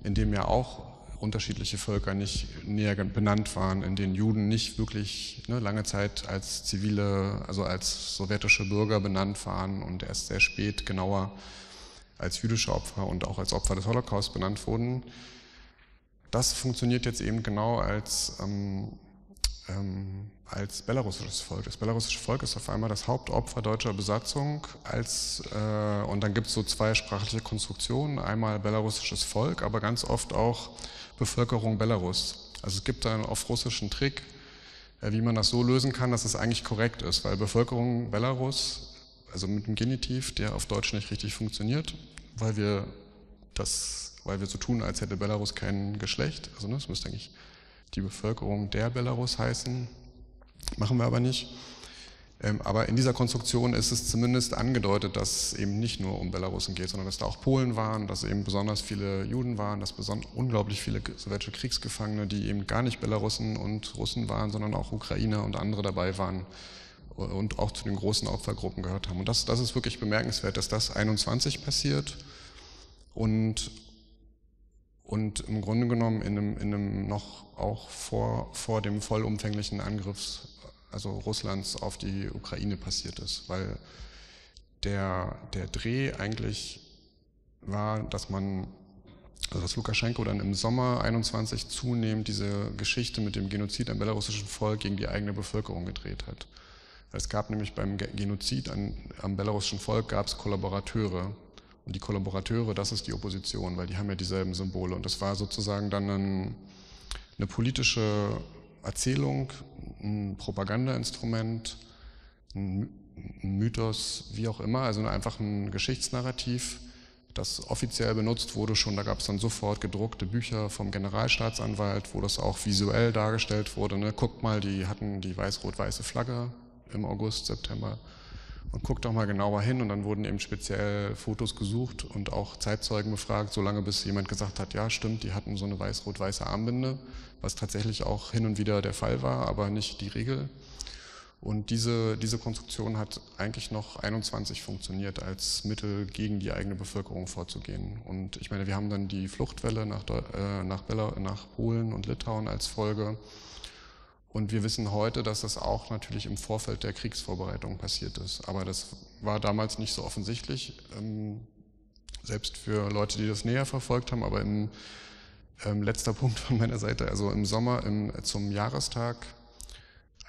in dem ja auch unterschiedliche Völker nicht näher benannt waren, in denen Juden nicht wirklich ne, lange Zeit als zivile, also als sowjetische Bürger benannt waren und erst sehr spät genauer als jüdische Opfer und auch als Opfer des Holocaust benannt wurden. Das funktioniert jetzt eben genau als, ähm, ähm, als belarussisches Volk. Das belarussische Volk ist auf einmal das Hauptopfer deutscher Besatzung als, äh, und dann gibt es so zwei sprachliche Konstruktionen, einmal belarussisches Volk, aber ganz oft auch Bevölkerung Belarus. Also es gibt da auf russischen Trick, äh, wie man das so lösen kann, dass es eigentlich korrekt ist, weil Bevölkerung Belarus, also mit dem Genitiv, der auf Deutsch nicht richtig funktioniert, weil wir das, weil wir so tun, als hätte Belarus kein Geschlecht. Also ne, es müsste eigentlich die Bevölkerung der Belarus heißen, machen wir aber nicht. Ähm, aber in dieser Konstruktion ist es zumindest angedeutet, dass es eben nicht nur um Belarusen geht, sondern dass da auch Polen waren, dass eben besonders viele Juden waren, dass unglaublich viele sowjetische Kriegsgefangene, die eben gar nicht Belarusen und Russen waren, sondern auch Ukrainer und andere dabei waren und auch zu den großen Opfergruppen gehört haben. Und das, das ist wirklich bemerkenswert, dass das 21 passiert und, und im Grunde genommen in einem, in einem noch auch vor, vor dem vollumfänglichen Angriffs also Russlands auf die Ukraine passiert ist, weil der, der Dreh eigentlich war, dass man, also dass Lukaschenko dann im Sommer 21 zunehmend diese Geschichte mit dem Genozid am belarussischen Volk gegen die eigene Bevölkerung gedreht hat. Es gab nämlich beim Genozid an, am belarussischen Volk gab es Kollaborateure. Und die Kollaborateure, das ist die Opposition, weil die haben ja dieselben Symbole. Und das war sozusagen dann ein, eine politische Erzählung, ein Propagandainstrument, ein Mythos, wie auch immer, also einfach ein Geschichtsnarrativ, das offiziell benutzt wurde schon. Da gab es dann sofort gedruckte Bücher vom Generalstaatsanwalt, wo das auch visuell dargestellt wurde. Ne? Guckt mal, die hatten die weiß-rot-weiße Flagge im August, September und guckt doch mal genauer hin. Und dann wurden eben speziell Fotos gesucht und auch Zeitzeugen befragt, solange bis jemand gesagt hat, ja stimmt, die hatten so eine weiß-rot-weiße Armbinde, was tatsächlich auch hin und wieder der Fall war, aber nicht die Regel. Und diese, diese Konstruktion hat eigentlich noch 21 funktioniert als Mittel gegen die eigene Bevölkerung vorzugehen. Und ich meine, wir haben dann die Fluchtwelle nach, äh, nach, Bella, nach Polen und Litauen als Folge. Und wir wissen heute, dass das auch natürlich im Vorfeld der Kriegsvorbereitung passiert ist. Aber das war damals nicht so offensichtlich, ähm, selbst für Leute, die das näher verfolgt haben. Aber im ähm, letzter Punkt von meiner Seite, also im Sommer im, zum Jahrestag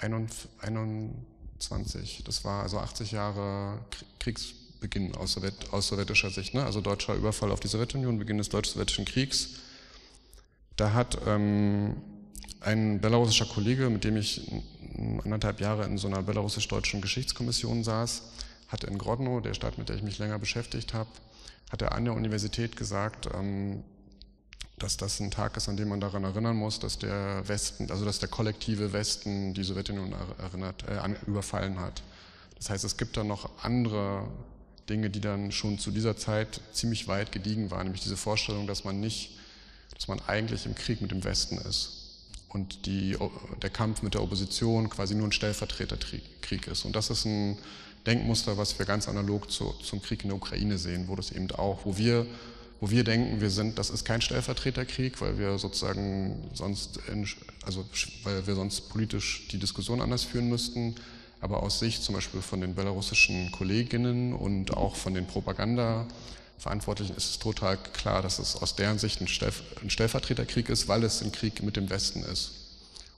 21, das war also 80 Jahre Kriegsbeginn aus, Sowjet, aus sowjetischer Sicht, ne? also deutscher Überfall auf die Sowjetunion, Beginn des deutsch-sowjetischen Kriegs. Da hat ähm, ein belarussischer Kollege, mit dem ich anderthalb Jahre in so einer belarussisch-deutschen Geschichtskommission saß, hatte in Grodno, der Stadt, mit der ich mich länger beschäftigt habe, hat er an der Universität gesagt, ähm, dass das ein Tag ist, an dem man daran erinnern muss, dass der Westen, also dass der kollektive Westen die Sowjetunion erinnert, äh, überfallen hat. Das heißt, es gibt da noch andere Dinge, die dann schon zu dieser Zeit ziemlich weit gediegen waren, nämlich diese Vorstellung, dass man nicht, dass man eigentlich im Krieg mit dem Westen ist und die, der Kampf mit der Opposition quasi nur ein Stellvertreterkrieg ist. Und das ist ein Denkmuster, was wir ganz analog zu, zum Krieg in der Ukraine sehen, wo das eben auch, wo wir, wo wir denken, wir sind, das ist kein Stellvertreterkrieg, weil wir sozusagen sonst, in, also weil wir sonst politisch die Diskussion anders führen müssten. Aber aus Sicht zum Beispiel von den belarussischen Kolleginnen und auch von den Propaganda Verantwortlichen ist es total klar, dass es aus deren Sicht ein, Stellvertreterkrieg ist, weil es ein Krieg mit dem Westen ist.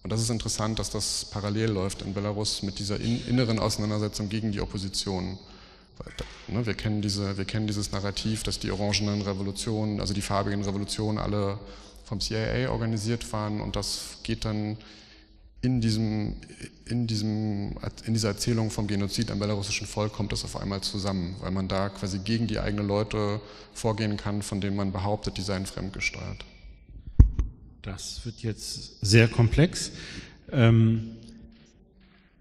Und das ist interessant, dass das parallel läuft in Belarus mit dieser inneren Auseinandersetzung gegen die Opposition. Ne, wir, kennen diese, wir kennen dieses Narrativ, dass die orangenen Revolutionen, also die farbigen Revolutionen alle vom CIA organisiert waren und das geht dann in, diesem, in, diesem, in dieser Erzählung vom Genozid am belarussischen Volk kommt das auf einmal zusammen, weil man da quasi gegen die eigenen Leute vorgehen kann, von denen man behauptet, die seien fremdgesteuert. Das wird jetzt sehr komplex. Ähm,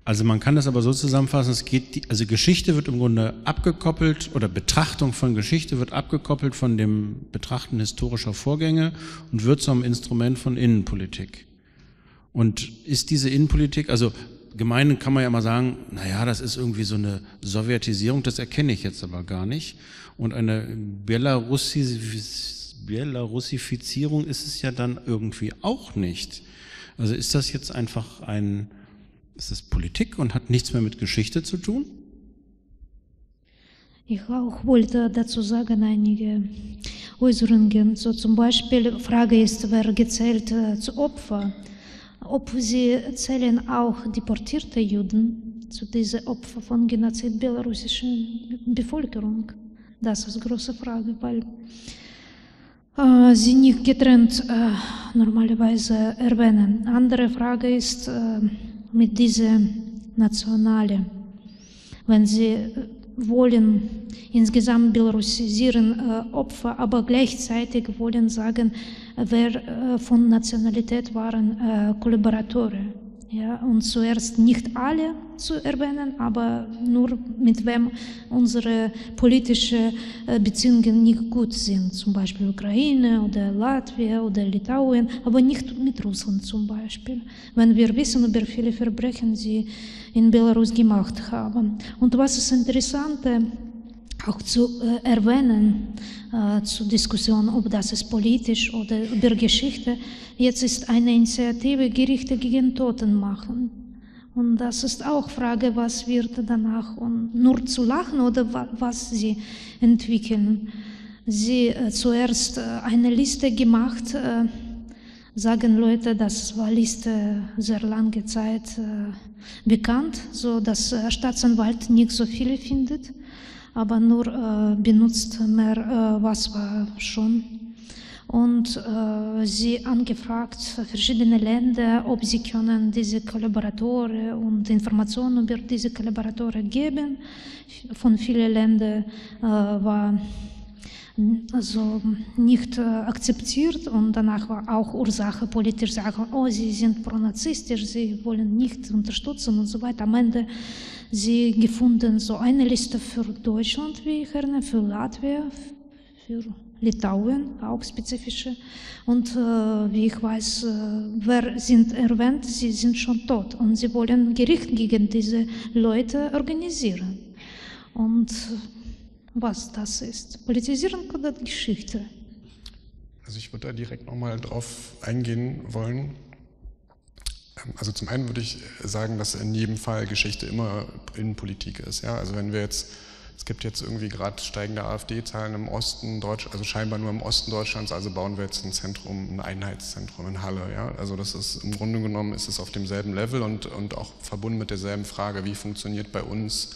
also man kann das aber so zusammenfassen, es geht, also Geschichte wird im Grunde abgekoppelt oder Betrachtung von Geschichte wird abgekoppelt von dem Betrachten historischer Vorgänge und wird zum Instrument von Innenpolitik. Und ist diese Innenpolitik, also gemein kann man ja mal sagen, naja, das ist irgendwie so eine Sowjetisierung, das erkenne ich jetzt aber gar nicht. Und eine Belarussi Belarussifizierung ist es ja dann irgendwie auch nicht. Also ist das jetzt einfach ein, ist das Politik und hat nichts mehr mit Geschichte zu tun? Ich auch wollte dazu sagen einige Äußerungen. So zum Beispiel, Frage ist, wer gezählt äh, zu Opfer? Ob sie zählen auch deportierte Juden zu diesen Opfern von Genozid belarussischen Bevölkerung. Das ist eine große Frage, weil äh, sie nicht getrennt äh, normalerweise erwähnen. Andere Frage ist äh, mit dieser nationale. Wenn sie wollen insgesamt belarussisieren äh, Opfer, aber gleichzeitig wollen sagen, wer äh, von Nationalität waren äh, Kollaboratoren. Ja, und zuerst nicht alle zu erwähnen, aber nur mit wem unsere politischen äh, Beziehungen nicht gut sind, zum Beispiel Ukraine oder Latvia oder Litauen, aber nicht mit Russland zum Beispiel, wenn wir wissen über viele Verbrechen, die in Belarus gemacht haben. Und was ist interessant, auch zu äh, erwähnen, äh, zur Diskussion, ob das ist politisch oder über Geschichte. Jetzt ist eine Initiative Gerichte gegen Toten machen. Und das ist auch Frage, was wird danach und nur zu lachen oder was sie entwickeln. Sie äh, zuerst äh, eine Liste gemacht, äh, sagen Leute, das war Liste sehr lange Zeit äh, bekannt, so dass Staatsanwalt nicht so viele findet aber nur äh, benutzt mehr, äh, was war schon. Und äh, sie angefragt verschiedene Länder, ob sie können diese Kollaboratoren und Informationen über diese Kollaboratoren geben. Von vielen Ländern äh, war also nicht äh, akzeptiert und danach war auch Ursache politisch sagen, oh, sie sind pronazistisch, sie wollen nicht unterstützen und so weiter. Am Ende sie gefunden so eine Liste für Deutschland, wie ich erinnere, für Latvia, für Litauen, auch spezifische. Und äh, wie ich weiß, äh, wer sind erwähnt, sie sind schon tot und sie wollen Gericht gegen diese Leute organisieren. Und was das ist. Politisierung oder Geschichte? Also ich würde da direkt nochmal drauf eingehen wollen. Also zum einen würde ich sagen, dass in jedem Fall Geschichte immer Innenpolitik ist. Ja? Also wenn wir jetzt, es gibt jetzt irgendwie gerade steigende AfD-Zahlen im Osten Deutschlands, also scheinbar nur im Osten Deutschlands, also bauen wir jetzt ein Zentrum, ein Einheitszentrum in Halle. Ja? Also das ist im Grunde genommen ist es auf demselben Level und, und auch verbunden mit derselben Frage, wie funktioniert bei uns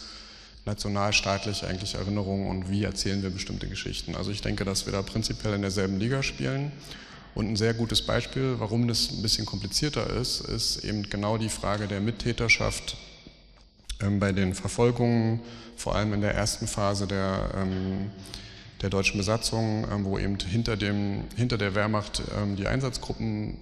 nationalstaatlich eigentlich Erinnerung und wie erzählen wir bestimmte Geschichten. Also ich denke, dass wir da prinzipiell in derselben Liga spielen. Und ein sehr gutes Beispiel, warum das ein bisschen komplizierter ist, ist eben genau die Frage der Mittäterschaft ähm, bei den Verfolgungen, vor allem in der ersten Phase der, ähm, der deutschen Besatzung, ähm, wo eben hinter, dem, hinter der Wehrmacht die Einsatzgruppen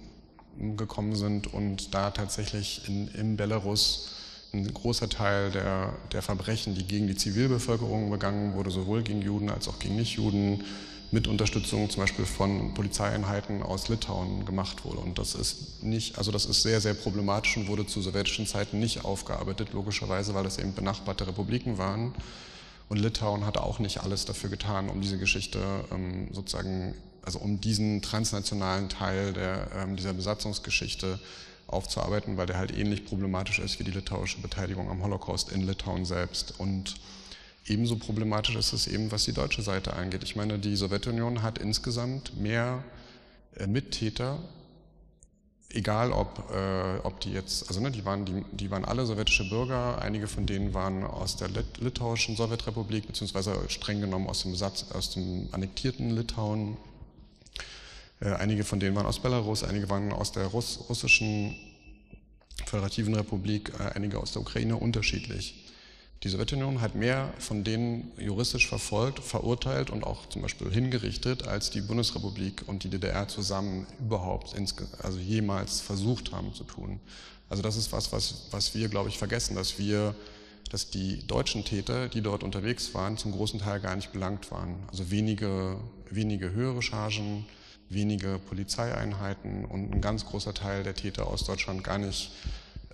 gekommen sind und da tatsächlich in, in Belarus ein großer Teil der, der Verbrechen, die gegen die Zivilbevölkerung begangen wurde, sowohl gegen Juden als auch gegen Nichtjuden, mit Unterstützung zum Beispiel von Polizeieinheiten aus Litauen gemacht wurde. Und das ist nicht, also das ist sehr, sehr problematisch und wurde zu sowjetischen Zeiten nicht aufgearbeitet, logischerweise, weil es eben benachbarte Republiken waren. Und Litauen hat auch nicht alles dafür getan, um diese Geschichte ähm, sozusagen, also um diesen transnationalen Teil der, ähm, dieser Besatzungsgeschichte aufzuarbeiten, weil der halt ähnlich problematisch ist wie die litauische Beteiligung am Holocaust in Litauen selbst. Und Ebenso problematisch ist es eben, was die deutsche Seite angeht. Ich meine, die Sowjetunion hat insgesamt mehr äh, Mittäter, egal ob, äh, ob die jetzt, also ne, die, waren, die, die waren alle sowjetische Bürger, einige von denen waren aus der Lit litauischen Sowjetrepublik, beziehungsweise streng genommen aus dem Besatz, aus dem annektierten Litauen. Äh, einige von denen waren aus Belarus, einige waren aus der Russ russischen Föderativen Republik, äh, einige aus der Ukraine, unterschiedlich. Die Sowjetunion hat mehr von denen juristisch verfolgt, verurteilt und auch zum Beispiel hingerichtet, als die Bundesrepublik und die DDR zusammen überhaupt also jemals versucht haben zu tun. Also das ist was, was, was wir, glaube ich, vergessen, dass wir, dass die deutschen Täter, die dort unterwegs waren, zum großen Teil gar nicht belangt waren. Also wenige, wenige höhere Chargen, wenige Polizeieinheiten und ein ganz großer Teil der Täter aus Deutschland gar nicht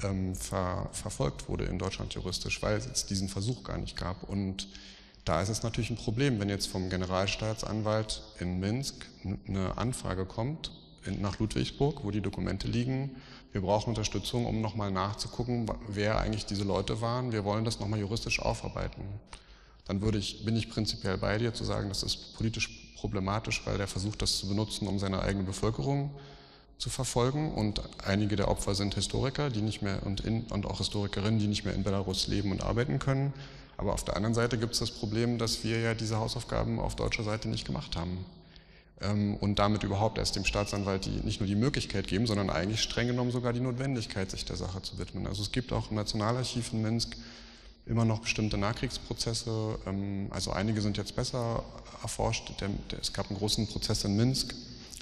ähm, ver, verfolgt wurde in Deutschland juristisch, weil es diesen Versuch gar nicht gab. Und da ist es natürlich ein Problem, wenn jetzt vom Generalstaatsanwalt in Minsk eine Anfrage kommt nach Ludwigsburg, wo die Dokumente liegen. Wir brauchen Unterstützung, um nochmal nachzugucken, wer eigentlich diese Leute waren. Wir wollen das nochmal juristisch aufarbeiten. Dann würde ich, bin ich prinzipiell bei dir zu sagen, das ist politisch problematisch, weil der versucht, das zu benutzen, um seine eigene Bevölkerung zu verfolgen und einige der Opfer sind Historiker, die nicht mehr und, in, und auch Historikerinnen, die nicht mehr in Belarus leben und arbeiten können. Aber auf der anderen Seite gibt es das Problem, dass wir ja diese Hausaufgaben auf deutscher Seite nicht gemacht haben ähm, und damit überhaupt erst dem Staatsanwalt die, nicht nur die Möglichkeit geben, sondern eigentlich streng genommen sogar die Notwendigkeit, sich der Sache zu widmen. Also es gibt auch im Nationalarchiv in Minsk immer noch bestimmte Nachkriegsprozesse. Ähm, also einige sind jetzt besser erforscht. Es gab einen großen Prozess in Minsk,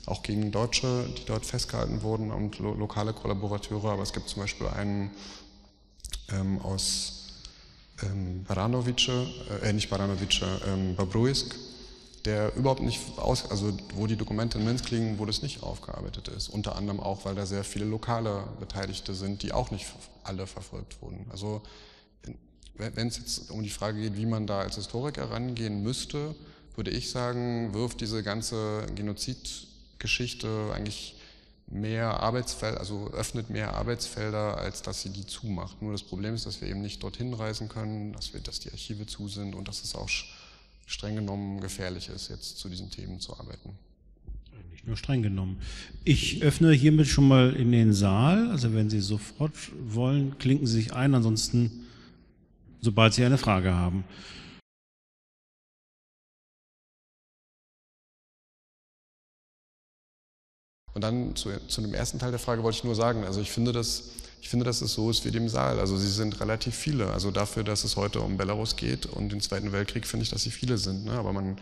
auch gegen Deutsche, die dort festgehalten wurden und lo lokale Kollaborateure. Aber es gibt zum Beispiel einen ähm, aus ähm, Baranovice, äh, nicht Baranovice, ähm, Babruisk, der überhaupt nicht aus, also wo die Dokumente in Minsk liegen, wo das nicht aufgearbeitet ist. Unter anderem auch, weil da sehr viele lokale Beteiligte sind, die auch nicht alle verfolgt wurden. Also wenn es jetzt um die Frage geht, wie man da als Historiker rangehen müsste, würde ich sagen, wirft diese ganze Genozid Geschichte eigentlich mehr Arbeitsfelder, also öffnet mehr Arbeitsfelder, als dass sie die zumacht. Nur das Problem ist, dass wir eben nicht dorthin reisen können, dass, wir, dass die Archive zu sind und dass es auch streng genommen gefährlich ist, jetzt zu diesen Themen zu arbeiten. Nicht nur streng genommen. Ich öffne hiermit schon mal in den Saal. Also wenn Sie sofort wollen, klinken Sie sich ein, ansonsten sobald Sie eine Frage haben. Und dann zu, zu dem ersten Teil der Frage wollte ich nur sagen, also ich finde, dass, ich finde, dass es so ist wie dem Saal. Also sie sind relativ viele. Also dafür, dass es heute um Belarus geht und den Zweiten Weltkrieg, finde ich, dass sie viele sind. Ne? Aber man,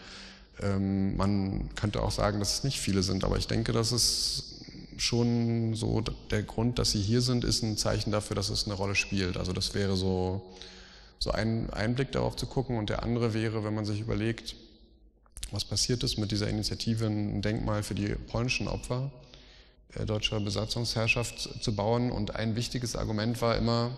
ähm, man könnte auch sagen, dass es nicht viele sind. Aber ich denke, dass es schon so, der Grund, dass sie hier sind, ist ein Zeichen dafür, dass es eine Rolle spielt. Also das wäre so, so ein Einblick darauf zu gucken. Und der andere wäre, wenn man sich überlegt, was passiert ist mit dieser Initiative, ein Denkmal für die polnischen Opfer äh, deutscher Besatzungsherrschaft zu bauen. Und ein wichtiges Argument war immer,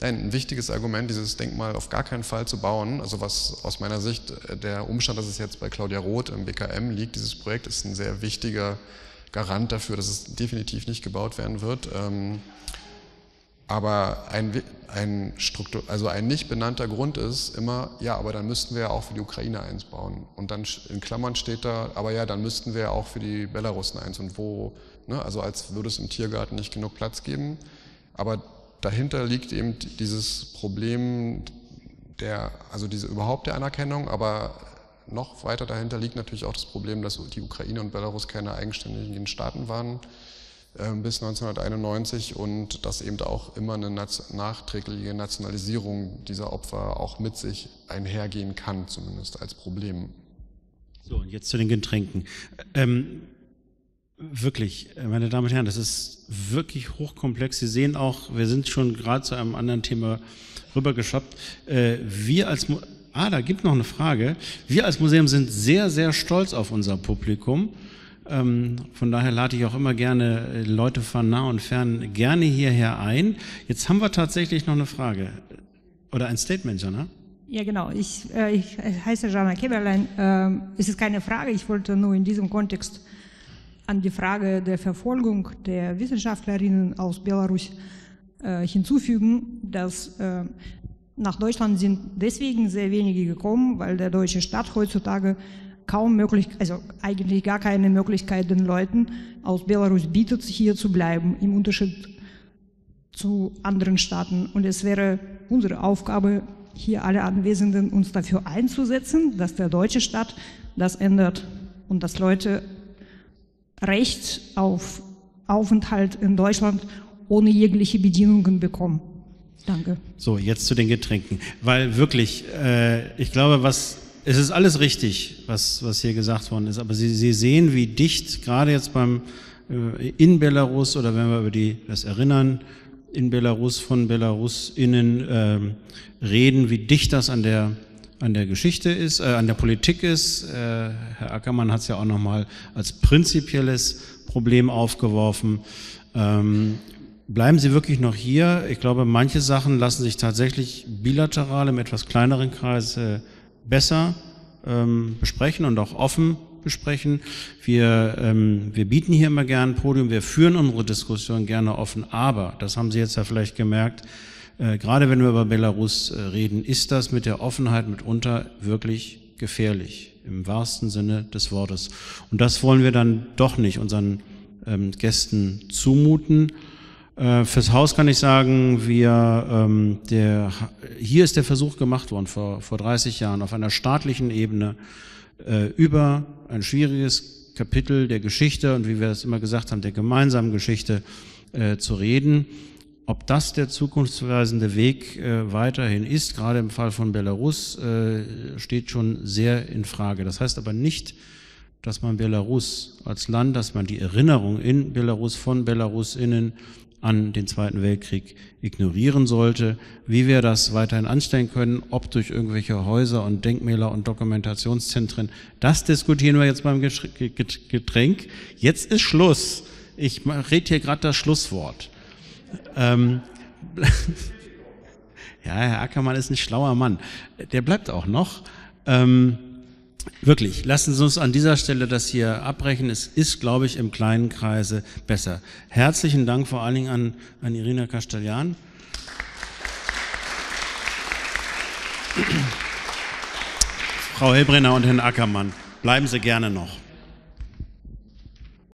nein, ein wichtiges Argument, dieses Denkmal auf gar keinen Fall zu bauen. Also was aus meiner Sicht äh, der Umstand, dass es jetzt bei Claudia Roth im BKM liegt, dieses Projekt ist ein sehr wichtiger Garant dafür, dass es definitiv nicht gebaut werden wird. Aber ein, ein, Struktur, also ein nicht benannter Grund ist immer, ja, aber dann müssten wir ja auch für die Ukraine eins bauen. Und dann in Klammern steht da, aber ja, dann müssten wir ja auch für die Belarusen eins. Und wo, ne, also als würde es im Tiergarten nicht genug Platz geben. Aber dahinter liegt eben dieses Problem der, also diese überhaupt der Anerkennung, aber noch weiter dahinter liegt natürlich auch das Problem, dass die Ukraine und Belarus keine eigenständigen Staaten waren bis 1991 und dass eben auch immer eine nachträgliche Nationalisierung dieser Opfer auch mit sich einhergehen kann, zumindest als Problem. So, und jetzt zu den Getränken. Ähm, wirklich, meine Damen und Herren, das ist wirklich hochkomplex. Sie sehen auch, wir sind schon gerade zu einem anderen Thema rübergeschoppt. Äh, wir als Ah, da gibt noch eine Frage. Wir als Museum sind sehr, sehr stolz auf unser Publikum. Ähm, von daher lade ich auch immer gerne äh, Leute von nah und fern gerne hierher ein. Jetzt haben wir tatsächlich noch eine Frage oder ein Statement, Jana. Ja, genau. Ich, äh, ich heiße Jana Keberlein. Ähm, es ist keine Frage. Ich wollte nur in diesem Kontext an die Frage der Verfolgung der Wissenschaftlerinnen aus Belarus äh, hinzufügen, dass äh, nach Deutschland sind deswegen sehr wenige gekommen, weil der deutsche Staat heutzutage kaum möglich, also eigentlich gar keine Möglichkeit den Leuten aus Belarus bietet, hier zu bleiben, im Unterschied zu anderen Staaten. Und es wäre unsere Aufgabe, hier alle Anwesenden uns dafür einzusetzen, dass der deutsche Staat das ändert und dass Leute Recht auf Aufenthalt in Deutschland ohne jegliche Bedingungen bekommen. Danke. So, jetzt zu den Getränken. Weil wirklich, äh, ich glaube, was, es ist alles richtig, was, was hier gesagt worden ist, aber Sie, Sie sehen, wie dicht, gerade jetzt beim, äh, in Belarus oder wenn wir über die, das Erinnern in Belarus von BelarusInnen äh, reden, wie dicht das an der, an der Geschichte ist, äh, an der Politik ist. Äh, Herr Ackermann hat es ja auch nochmal als prinzipielles Problem aufgeworfen. Ähm, bleiben Sie wirklich noch hier. Ich glaube, manche Sachen lassen sich tatsächlich bilateral im etwas kleineren Kreis äh, besser ähm, besprechen und auch offen besprechen. Wir, ähm, wir bieten hier immer gerne ein Podium, wir führen unsere Diskussion gerne offen, aber, das haben Sie jetzt ja vielleicht gemerkt, äh, gerade wenn wir über Belarus äh, reden, ist das mit der Offenheit mitunter wirklich gefährlich, im wahrsten Sinne des Wortes. Und das wollen wir dann doch nicht unseren ähm, Gästen zumuten. Äh, fürs Haus kann ich sagen, wir, ähm, der, hier ist der Versuch gemacht worden vor, vor 30 Jahren auf einer staatlichen Ebene äh, über ein schwieriges Kapitel der Geschichte und wie wir es immer gesagt haben, der gemeinsamen Geschichte äh, zu reden. Ob das der zukunftsweisende Weg äh, weiterhin ist, gerade im Fall von Belarus, äh, steht schon sehr in Frage. Das heißt aber nicht, dass man Belarus als Land, dass man die Erinnerung in Belarus von BelarusInnen an den Zweiten Weltkrieg ignorieren sollte. Wie wir das weiterhin anstellen können, ob durch irgendwelche Häuser und Denkmäler und Dokumentationszentren, das diskutieren wir jetzt beim Getränk. Jetzt ist Schluss. Ich rede hier gerade das Schlusswort. Ähm, ja, Herr Ackermann ist ein schlauer Mann. Der bleibt auch noch. Ähm, Wirklich, lassen Sie uns an dieser Stelle das hier abbrechen. Es ist, glaube ich, im kleinen Kreise besser. Herzlichen Dank vor allen Dingen an, an Irina Castellan. Frau Hellbrenner und Herrn Ackermann, bleiben Sie gerne noch.